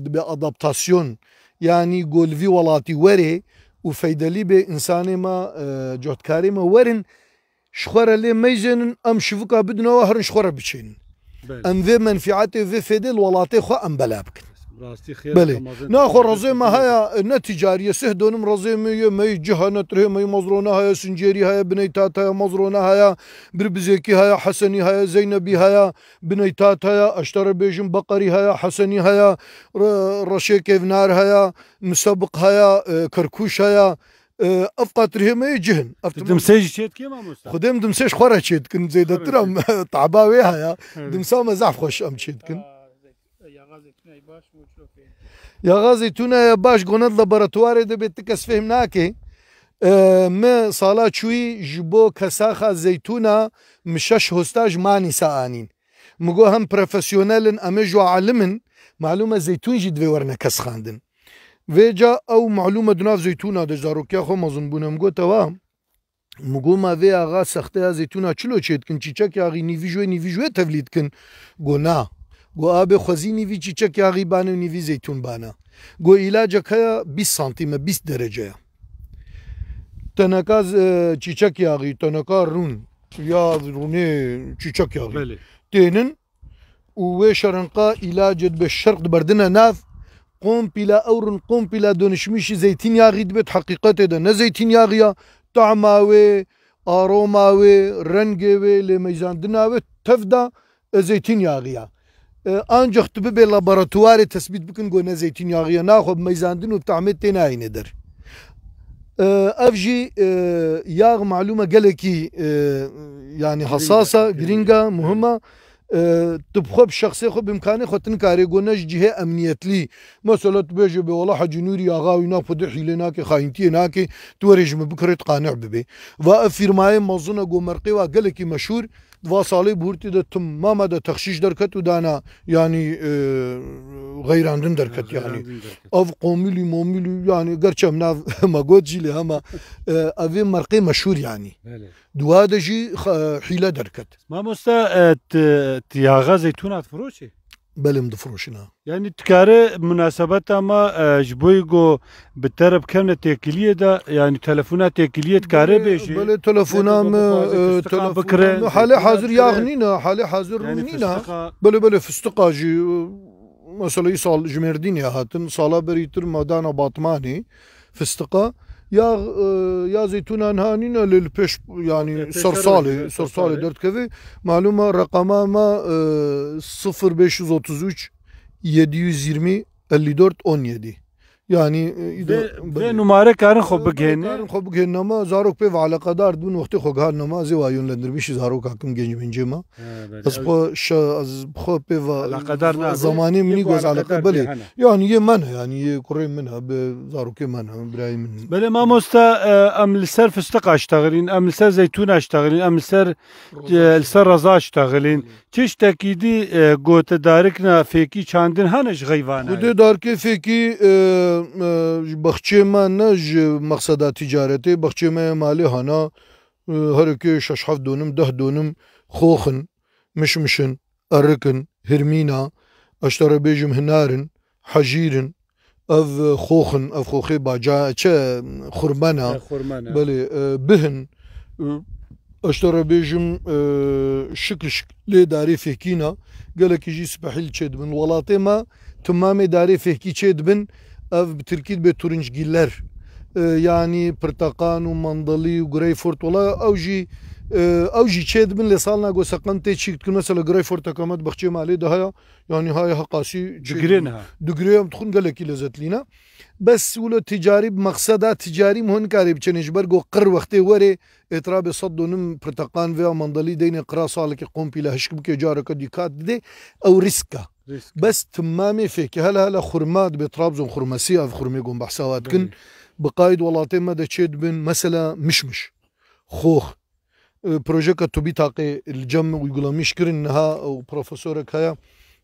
بأدابتاسيون يعني قول في ولاتي وري وفيدلي إنسان ما جهدكاري ما ورن شخورة لي ميزن أم شفوكا بدنا وهرن شخورة بتشين أم ذي منفعاتي في فيدل ولاتي خو أم بلابكن راستی خیر بله نه خو ما هيا نه تجاریه سه مي روزه می می جهانه تره می مزرونه هيا سنجری هيا بنی تات هيا مزرونه هيا بربزکی هيا حسنی هيا زینبی هيا بنی تات هيا اشتر بیجم بقری هيا حسنی هيا رشه کیونار هيا مسبق هيا اه، کرکوش هيا اه، افقا ترهما جهن دمساج تشيت كيما مستحيل خدام دمساج خورا تشيت كن زيد ترم تعباويها يا دمسا مزعف خوش ام تشيت كن باش مچلو فيه يا غازي تونا باش قنات لابراتواري دبيتك اسفهم ناكي م سالا چوی جبو کساخا زیتونا مشش هستاج مانی ساانین مگو هم پروفیسیونلن امجو عالمن معلومه زیتون جدوی ورنه کس خاندن ویجا او معلومه دناف زیتونا د زاروکیا خو مزون بونم گو توا مگو ما وی آغا سخته زیتونا چلو چید کن چیچک آغی نیوی جوی نیوی جوی تولید کن گو نه گۆ ئابێ خەزیینی ویچی چەکی یاغیبانە و نیوی زەتونبانە گۆ ئیلاجەک هەیە 20 سانتیمە 20 دەرەجەیە تەنەکە چیچەک یاغی تەنەکە ڕون یا ڕونێ چیچەک یاغی تێنن و وێ شەرنقا ئیلاجت بە شەرق بەردنە ناف قۆمپیلا ئەورن قۆمپیلا دۆنشمیشی زەتین یاغی دبێت حقیقەتێدا نەزەتین یاغیە تاعماوێ ئاڕۆماوێ ڕەنگێوێ لێ مەیزاندناوێت تەفدا ئەزەتین یاغیە ancak tübü bir laboratuvarı tespit bükün gönne zeytinyağı ya nakob meyzandın ve tahmin tenayine der. Ev jî e, yağ maluma gelekî e, yani hasasa, giringa, muhima tu xwe bi şexsê xwe bi imkanê xwe tin karê gone ji cihê emniyetlî mesela tu bêje be wala hecunûr yaxa wî nav xwedê hîlê nake xayîntiyê nake tu werê ji min bikirê tu qanî bibê va ev fîrmayê mezûna gomerqê wa gelekî meşhûr dva salê bûrtî de tu mama de texşîş derket û dana yanî xeyrandin e, derket yanî ev qomîlî momîlî yanî gerçem nav me got jî lê hema e, evê merqê meşûr yanî dua de jî e, hîle derket Mamosta tiyaxa zeytûna firoşê بلم دفروشنا یعنی تکاره مناسبت ما جبوی گو به طرف کنه تکلیه دا یعنی تلفونا تکلیه تکاره بیشه بله تلفونا م تلفونا حال حاضر یاغنینا حال حاضر نینا بله بله فستقا جی مثلا سال جمردین یا هاتن سالا بریتر مدانا باطمانی فستقا یا یا زیتونان هانین لیل پیش یعنی سرسالی سرسالی درد که معلومه رقم ما 0533 720 54 17 یعنی به نماره کارن خوب بگین کارن خوب بگین نما زاروک په والا قدر دو نقطه خو غار نماز وایون لندر میش زاروک حکم گنج منجه ما از خو ش از خو په والا قدر زمانی منی گوز علاقه بله یعنی یه من یعنی یه کره من به زاروک من برای من بله ما مست ام لسر فستق اشتغلین ام لسر زيتون اشتغلین ام لسر لسر رضا اشتغلین چش تکیدی گوت دارکنا فیکی چاندن هنش غیوانه خود دارک فیکی بخچه من نه مقصد تجارته بخچه من مالی هانا هر که شش هفت دونم ده دونم خوخن مشمشن ارکن هرمینا اشتر بیجم هنارن حجیرن اف خوخن اف خوخي باجا تشا خرمانه خرمانه بلي بهن اشترى بيجم شكل شكل لي داري فيكينا قال لك يجي سبحيل تشد من ولاطي ما تمامي داري فيكي تشد بن ev bi Tirkî be turincgîller yanî pirteqan û mandalî û gireyfort wela ew jî ew jî çê dibin lê salna goseqan tê çî dikin mesela gireyforteka me bixçe malê de heye yanî haya heqasî cigirên digirê em dixun gelekî lezzetlîne بس ولو تجاري بمقصدا تجاري مهن كاري بچنج برگو قر وقتي وري اتراب صد نم پرتقان و مندلي دين قرا سالك قوم بلا هشك بك جارك ديكات دي او ريسكه بس تمامي فيك هلا هلا خرمات بطرابزون خرمسية في خرميقون بحساوات كن بقايد والله تيما دا تشيد بن مسألة مشمش خوخ أه، بروجيكا توبي تاقي الجم ويقول مش كرنها وبروفيسورك هيا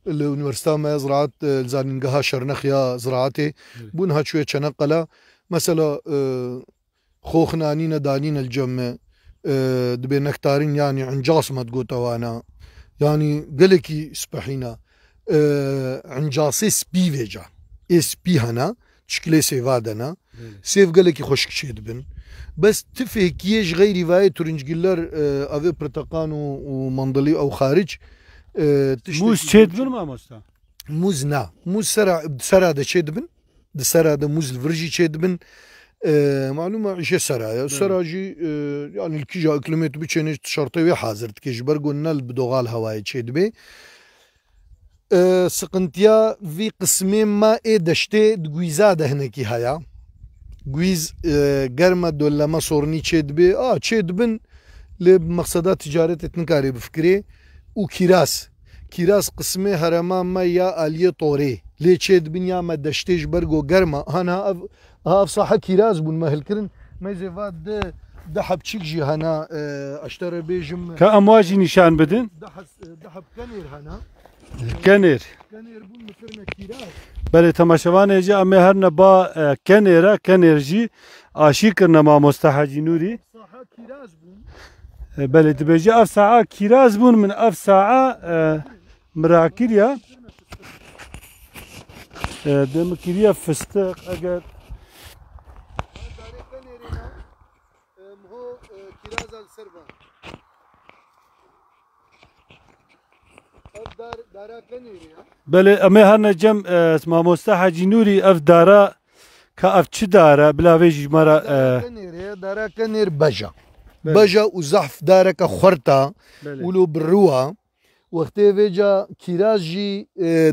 الونيفرسيتا ما زراعت أه، زانينغها شرنخيا زراعتي بونها شوية شنقلة مثلا أه، خوخنا انينا دانينا الجم دبي نكتارين يعني عنجاص ما تقول توانا يعني قلكي سبحينا عنجاسê spî vêca ê spî hena çikilê sêva dena sêv gelekî xweşk çê dibin bes tifêkiye ji xeyrî vayê turincgiller e, avê pirteqan û û mandalî ew xaric e, mûz çê dibin mamosta mûz na mûz sera sera de çê dibin di sera de mûz li vir jî çê dibin معلومه جه سرايا سراجي يعني الكيجا اكلمت بچني شرطي وي حاضر تكيج برغو نل بدوغال هواي تشيدبي سقنتيا في قسمه ما ای دشته گویزا دهنه کی هیا گویز گرم دولما سورنی چيد بي آه چيد بن لب مقصدا تجارت تنكاري بفكري او كيراس كيراس قسمه هرما ما يا آلیه طوري لي چيد بن يا ما دشتیش برگو گرما هانا اف اف صح كيراس بن مهل کرن ما واد ده حبچیک جی هانا اشتره بیجم که نشان بدن ده حب هنا کنیر بله تماشوان ایجا امی هر نبا کنیره کنیر جی آشی کرنه ما مستحجی نوری بله دبیجی اف ساعه کیراز بون من اف ساعه مراکیریا دمکیریا فستق اگر بله ئەمە هەنە جەم مامۆستا حەجی نووری ئەف دارا کە ئەف چ دارە بلاوێژی مەرە دارەکە نێر بەژە بەژە و زەحف دارەکە خوەرتە ولو بڕووە وەختێ وێجا کیراژی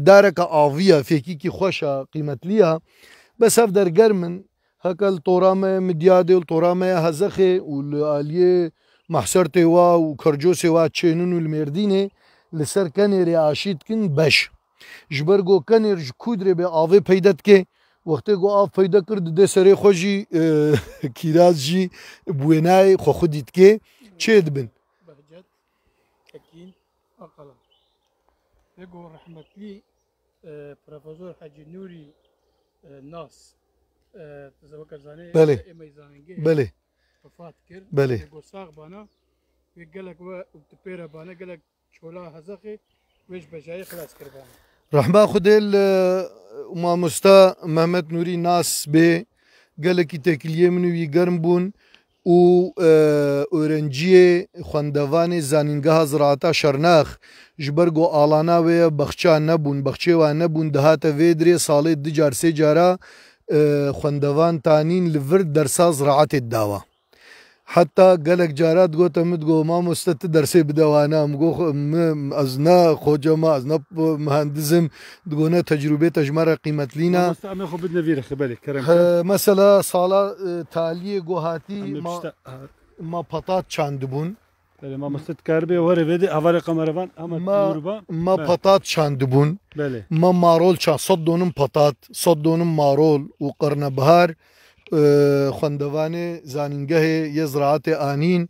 دارەکە ئاویە فێکیکی خۆشە قیمەتلیە بەسەف دەرگەر من هەکەل تۆرامەیە مدیادێ و تۆرامەیە هەزەخێ و لە ئالیێ محسەر تێوا و کەرجۆسێوا چێنون و المێردینێ li ser kenêrê aşîtkin beş. Ji ber got kenêr ji kudrê be avê peyda dike wextê got av peyda kir dide serê xwe jî kîraz jî bûnayê xwe xwedî dike çê dibin. Ego rahmetli Profesör Hacı Nuri Nas تزوكرزاني بلي بلي وفات كر بلي وساق بانا قالك وتبيرا بانا قالك چۆلا هەزەقی وێژ بەژایی خلاص کردان ڕحما خودێل مامۆستا مەمەد نووری ناس بێ گەلێکی تێکلیە منوی گەرم بوون و ئۆرەنجیێ خوندەوانی زانینگە هەزراتا شەرناخ ژبەرگ و ئاڵاناوەیە بەخچان نەبوون بەخچێوان نەبوون دەهاتە وێدرێ ساڵێ دجار سێ جارە خوندەوان تانین لڤرد دەرساز ڕعاتێت داوە حتی گلک جارات گو تمد گو ما مستت درسی بدوانم گو از نه خوجم از نه مهندزم گو نه تجربه تجمر قیمت لینا ما خو بدنا ویر خبرك كرم مثلا سالا تالی گو هاتی ما ما پتات چاندبون Bəli, ma məsət qərbə var evdə hava rəqəmərvan amma Urba. Ma patat çandı bun. Bəli. Ma marol çan, soddonun patat, soddonun marol u qarnabahar. خوندوانێ زانینگەهێ یە زراعاتێ ئانین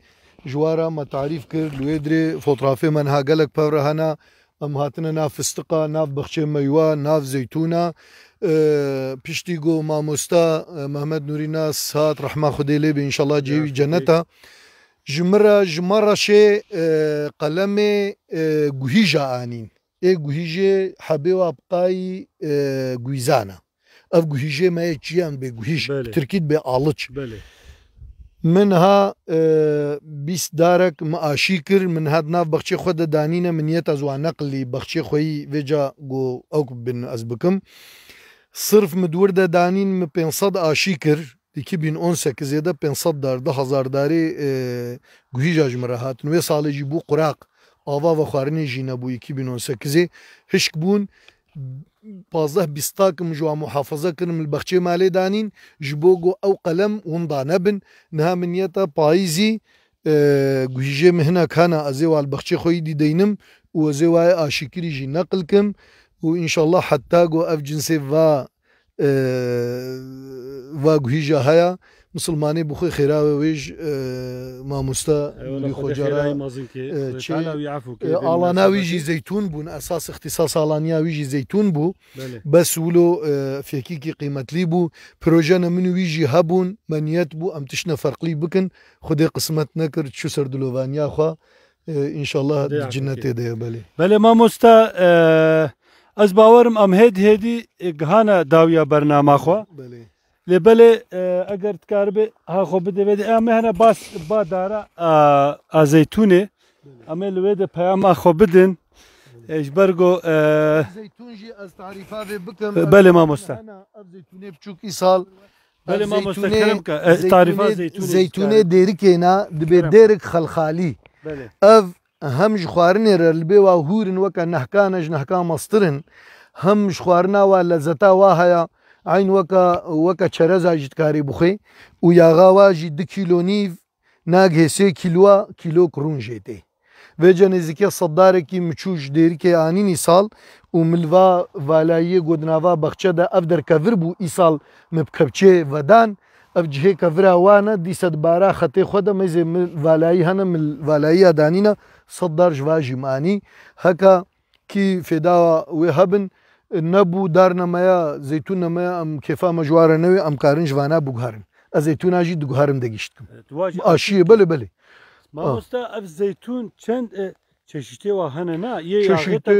ژوارە مەتاریف کرد لێ درێ فۆترافێ منها گەلک پەورە هەنا ئەم هاتنە نافستقا ناف بەخچێ مەیوا ناف زەیتونە پشتی گۆ مامۆستا مەحمەد نورینا سات ڕحما خودی لێ بێ ئینشەڵا جێوی جەنەتە ژمرە ژمەڕەشێ قەلەمێ گوهیژە ئانین ئێ گوهیژێ حەبێ و ئاپقایی گویزانە ev guhîjê me ye çiyan bê guhîş Tirkît bê aliç min ha bîst darek me aşî kir min had nav bexçê xwe de danîne min yet ez wan neqlî bexçê xweî vêca got ew bin ez bikim sırf mi dûr de danîn mi 500 aşî kir 2018'de 500 darda hazardarî guhîja ji min re hatin wê salê jî bû quraq ava ve xwarinê jî nebû 2018 hişk bûn بازه بیستاکم جوا محافظه كرم البخشي مالي دانين جبوغو او قلم ونضع نبن نها منیتا پاییزی اه، گویجه مهنا کانا ازی البخشي خوي دي دينم دینم و ازی و آشکری جی نقل کم و انشالله حتی گو اف فا و اه، و گویجه هيا مسلمانی بخۆی خێراوە وێژ مامۆستا ئاڵاناویژی زەتون بوون ئەساس اختیسا ساڵانیاویژی زەتون بوو بە سوولۆ فێکیکی قیمەتلی بوو پرۆژەنە من ویژی هەبوون مەنیەت بوو ئەم تشنە فەرقلی بکن خودێ قسمت نەکرد چو سەردلۆڤانیاخوا ئینشاءله جنەتێ دەیە بەێ بەێ مامۆستا ئەس باوەرم ئەم هێد هێدی گهانە داویە بەرناماخوا بڵێ لبله اگر تکار به ها خو بده بده امه هنا باس با داره ازیتونه امه لوی ده پیام خو بدن ايش برجو آه زيتون جي از تعريفها بكم بلي ما مستا انا زيتوني بچوك ايصال بلي ما مستا كلمك تعريفها زيتوني زيتوني ديركينا دبي ديرك خلخالي بلي اف هم جخوارن رلبي وهورن وك نحكان نحكان مصطرن هم جخوارنا ولزتا وهايا عین وکا وکا çereza jî dikarî bixwe û yaxa wa jî di kîlo nîv nagê sê kîloa kîlok rûnjê tê vê ce nêzîkê seddarekî miçû ji dêrikê anînî sal û milva valayiyê godnava bexçe de ev derkevir bû îsal mi bi kepçê vedan ev cihê kevira wane dîsa di bara xetê xwe de mêzê min valayî hene min valayiya danîne seddar ji va jî manî heka kî fêda wê hebin نەبوو دار نەمەیە زەتون نەمەیە ئەم کێفا مەژوارەنەوێ ئەم کارن ژوانە بگوهارن ئە زەتونناژی دوگوهارم دەگەشتم ئاشیە بەلێ بەلێ مامۆستا ئەف زەتون چەند çeşitli hene na ye çeşitli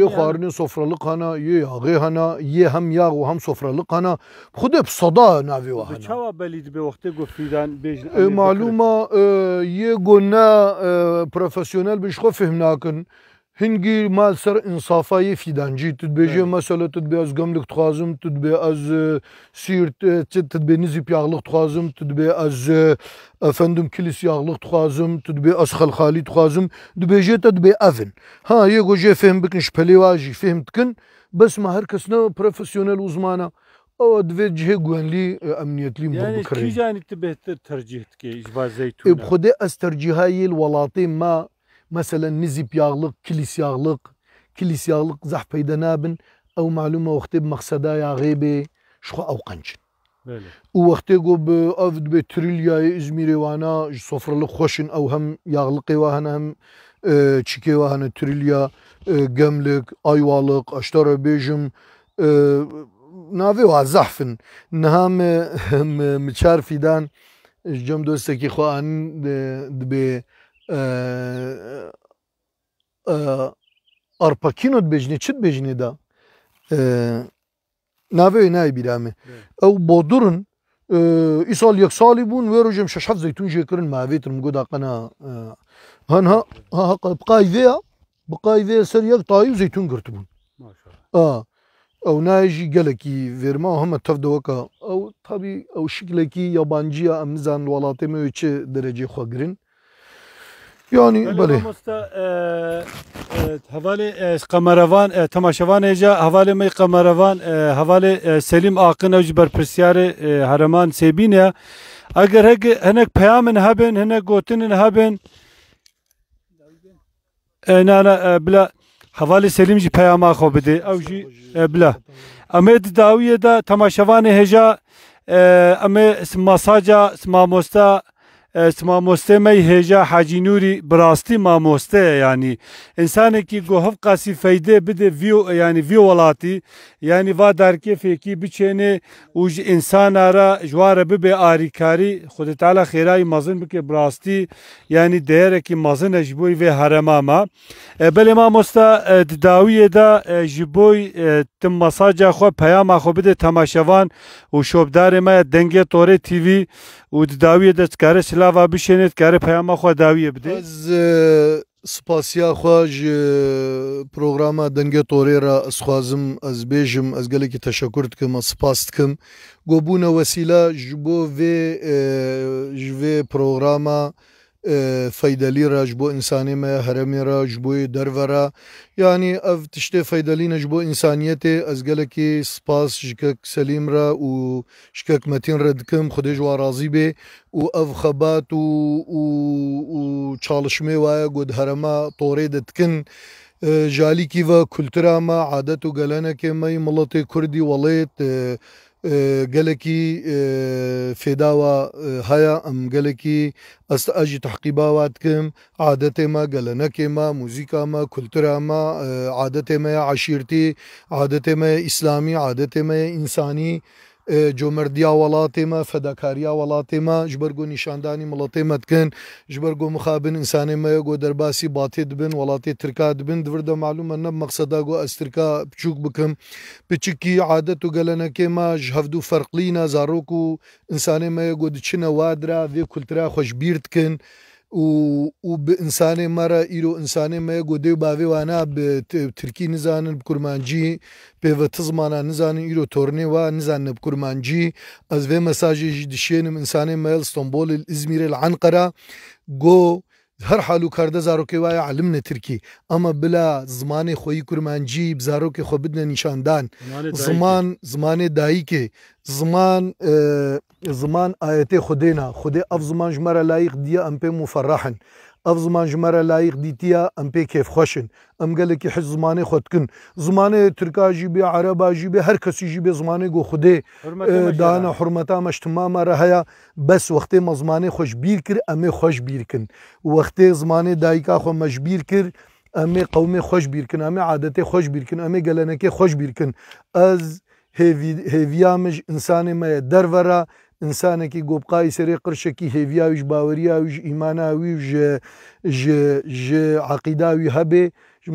ye xwarinê sofralık hana ye yağê hana ye hem yağ û hem sofralık hana xud hep navi navê wa çawa belî be wextê gofîdan bêjin Maluma ye got profesyonel bi xwe fehm هنگی مال سر انصافای فیدانجی تدبیجی مثلا بی از گملک تخوازم بی از سیر تدبی نزیب یاغلق تخوازم بی از افندم کلیس یاغلق تخوازم بی از خلخالی تخوازم دبیجی بی افن ها یه گوشه فهم بکنش واجی فهم تکن بس ما هر کس نه پروفیسیونل وزمانه او دوی جهه گوانلی امنیت لیم يعني یعنی کی جانی تبهتر ترجیح که زیتون زیتونه بخوده از ترجیحای ولاتی ما مثلا نزيب يغلق كليس يغلق كليس يغلق زح بيدنابن او معلومه وقت بمقصدا يا غيبه شخو او قنجن بله وقت گو به افد به تریلیا ازمیری وانا سفرلک خوشن او هم یاغلقی و هن هم چیکی و هن تریلیا گملک ایوالک اشتار بیجم ناوی و زحفن نهام مچار فیدان جم دوسته که خواهن به э, э, арпакинот бежни чит бежни да э, наве не бираме ав бодурн исол як соли бун веруҷем шашҳафт зайтун жекирин маавитр мгӯ дақана ҳанҳа бқайвеа бқайвеа сар як таиб зайтун гиртибун او ناجي جلكي فيرما هم تفدوكا او طبي او شكلكي يابانجيا امزان ولاتي مو درجه خوغرين یعنی بله حوالی قمروان تماشوان ایجا حوالی می قمروان حوالی سلیم آقین اوج بر پرسیار حرمان سیبینه اگر هنک پیامن هبن هنک گوتنن هبن نه نه بلا حوالی سلیم جی پیاما خو بده او جی بلا امید داویه دا تماشوان هجا امید مساجا ماموستا اس ماموسته می هجا حاجی نوری براستی ماموسته یعنی انسانی که گوهف قاسی فیده بده ویو یعنی ویو ولاتی یعنی وا درکی فیکی بچینه اوج انسان را جوار ببه آریکاری خود تعالی خیرای مازن بکه براستی یعنی دیره که مازن اجبوی و حرما ما بله ماموستا داویه دا جبوی تم مساجا خو پیام خو بده تماشوان و شوبدار ما دنگه توره تیوی و داویه دا چکاره lava bişênet kare peyama xwe dawiye bide. Ez e, spasiya xwe ji e, programa dengê torê re ez xwazim ez bêjim ez gelekî teşekur dikim ez spas dikim. Gobûna wesîla ji bo vê e, ji vê programa فەیدەلی ڕژ بۆ ئینسانێمە هەرمی ڕژ بۆی دەرڤەرا ینی ئەف تشتێ فەیدەلینەش بۆ ئینسانیەتێ ئەزگەلکی سپاس ژکەک سەلیمرا و شکەک مەتین ڕدکم خودێژ واڕازی بێ و ئەف خەبات و چاڵشمێ وایە گود هەرەما تۆڕێ دەتکن. ژالیکیڤە کولترامە عادەت و گەلەنەکێ مەی مڵەتی کوردی وڵێت گل فێداوە هەیە حیا گەلێکی ئەستا ئەژی اج عادەتێمە عادت نەکێمە موزیکامە ماں عادەتێمەیە ماں کھلترامہ عادت مَ عاشرتی عادت مہ اسلامی عادت انسانی جۆمەردیا وڵاتێمە فەداکاریا وڵاتێمە ژبەر گۆ نیشاندانی مڵەتێمە دکەن ژبەر گۆ مخابن ئینسانێمەیە گۆ دەرباسی باتێ دبن وڵاتی ترکات بن دووردە معلومە نە مەقسەدا گۆ ئەسترکا بچووک بکەم پچکی عادەت و گەلەنەکێمە هەفت و فەرقلینە زارۆک و ئینسانێمەیە گۆ دچنە وادرا وێ کولترا خۆشبیر دکن. و وبإنسان مرة إيرو إنسان ما يقودي بافي وانا بتركي نزان بكرمانجي بفتزمانا نزان إيرو تورني ونزان بكرمانجي أز في مساجي جدشين إنسان ما يلستنبول الإزمير العنقرة جو her halükarda zarokevaya alim netir ama bila zamanı xoyi kurmancı zaroke xobidne nişandan zaman zamanı dahi ki زمان زمان آیت خودینا خود اف زمان جمرا لایق دیا ام په مفرحن اف زمان جمارا لائق دیتیا ام پی کیف خوشن ام گلے کی حج زمان خود کن زمان ترکا جی بے عربا جی بے ہر کسی جی بے زمانے گو خودے دانا حرمتا مشتما ما رہایا بس ما زمان خوش بیر کر ام خوش بیر کن وقت زمانۂ دائکا خو مجبیر کر ام قوم خوش بیر کن ام عادت خوش بیر کن ام گل خوش خوش کن از ہے انسان میں درورا ئینسانێکی گۆبقای سەرێ قرشێکی هێویاویش باوەریاویش ئیماناوی عقیداوی هەبێ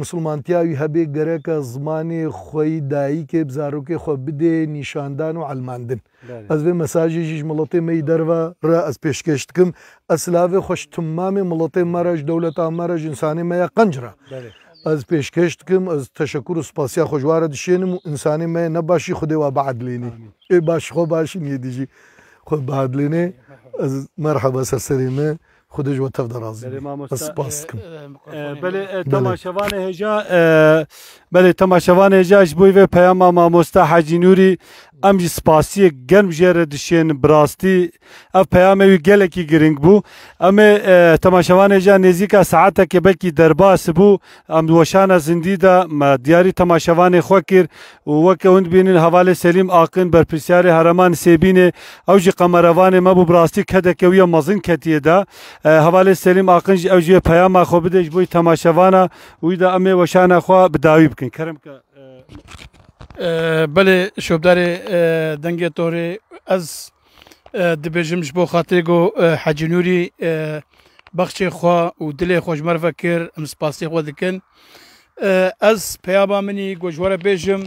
مسلمانتیاوی هەبێ گەرەکە زمانێ خۆی دایکێ بزارۆکێ خۆ بدێ نیشاندان و علماندن ئەس بێ مەساژێکیش مڵەتی مەی دەرەوە ڕە ئەس پێشکەشتکم ئەسلاێ خۆشتممامێ مڵەتی مەرەش دەولەت ئامەرەژ ئینسانی مەیە قەنجرا. ئەس پێشکەشتکم ئەس تەشەکر و سپاسیا خۆشوارە دشێنم و ئینسانی مەیە نەباشی خودێوا بەعدلێنی ئێ باش خۆ باشی نیە دیژی. خود بعد از مرحبا سرسری خودش و تفدر راضی از کم بله, بله،, بله. تماشوان هجا بله تماشوان هجا اش بوی و پیام ما ماست نوری em jî spasiyek germ jê re dişên bi rastî ev peyame wî gelekî giring bû em ê e, temaşevanê ji nêzîka saetekê bekî derbas bû em weşana zindî de me diyarî temaşevanê xwe kir û weke hûn bînin hevalê Selîm Aqin berpirsyarê Hereman Sêbînê ew jî qemerevanê me bû bi rastî kedeke wî mezin ketiye de e, hevalê Selîm Aqin jî ew jê peyama xwe bide ji bo temaşevana wî de em ê weşana xwe bi dawî bikin kerem ke بله شوبدار دنگ توری از دبیجم جبو خاطر گو حجی نوری بخش خوا و دل خوش مرفا کر ام سپاسی خوا دکن از پیابا منی گوجوار بیجم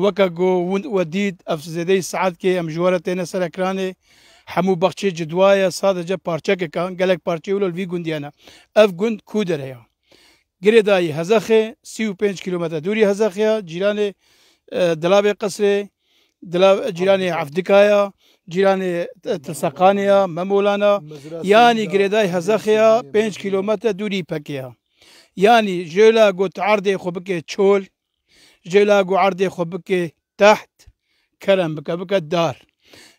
وکا گو وند ودید افزیده ساعت که ام جوار تین سر اکرانه همو بخش جدوایا ساده جا پارچه که کان گلک پارچه ولو الوی گوندیانا اف گوند کودر هیا گریدای هزخه 35 کیلومتر دوری هزخه جیران دلاب قصر دلاب جیران عفدکایا جیران تلسقانیا ممولانا یعنی گریدای هزخه 5 کیلومتر دوری پکیا یعنی جولا گو تعرض خوب که چول جولا گو عرض خوب که تحت کرم بکه بکه دار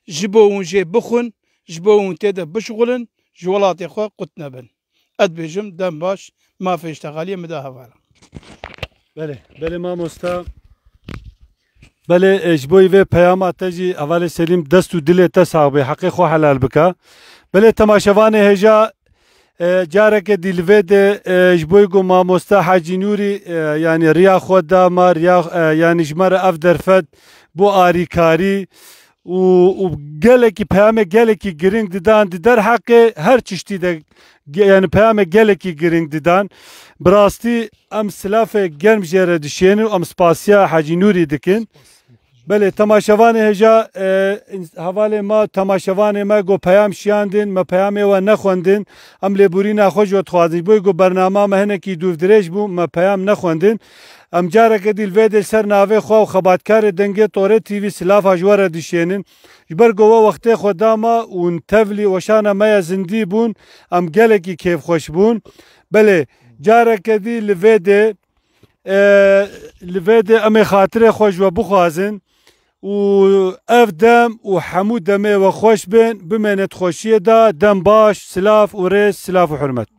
جبو اونجه بخون جبو اون تیده بشغلن جولات خو قطنبن ادبێژم دەم باش مافێشتەغالیە مدا هەوارە بەێ بەێ مامۆستا بەێ ئەش بۆی وێ پەیاماتەجی ئەوالێ سەلیم دەست و دلێ تە ساابێ حەقی خۆ هەلال بکە بەێ تەماشەوانێ هێژا جارێکە دیلوێ دێ ji بۆی گو مامۆستا حەجینوری ینی ڕیا خۆداما ینیژمەرە ئەف دەرفەت بۆ ئاریکاری. و, و gelekî peyame gelekî giring didan di derheqê her çiştî de yani peyame gelekî giring didan bi rastî em silafê germ jê re dişyênin û em spasiya hecî nûrî dikin Belê temaşevanê heja e, hevalê ma temaşevanê me got peyam şiyandin me peyamê we nexwendin em lêbûrîna xwe ji xwazî boy got bernama me hinekî dûvdirêj bû me peyam nexwendin ئەم جارەکە دیلڤێدێ سەر ناوێ خوا و خەباتکارێ دەنگێ تۆرە تیوی سلاف هەژوەرە دیشێنن ji ber gova wextê xwedama û tevlî weşana me ye zindî bûn em gelekî kêfxweş bûn belê careke dî li vê dê li vê dê em ê xatirê xwe ji we bixwazin û ev dem û hemû demê we xweş bin bimêne xweşiyê da dem baş silav û rêz silav û hurmet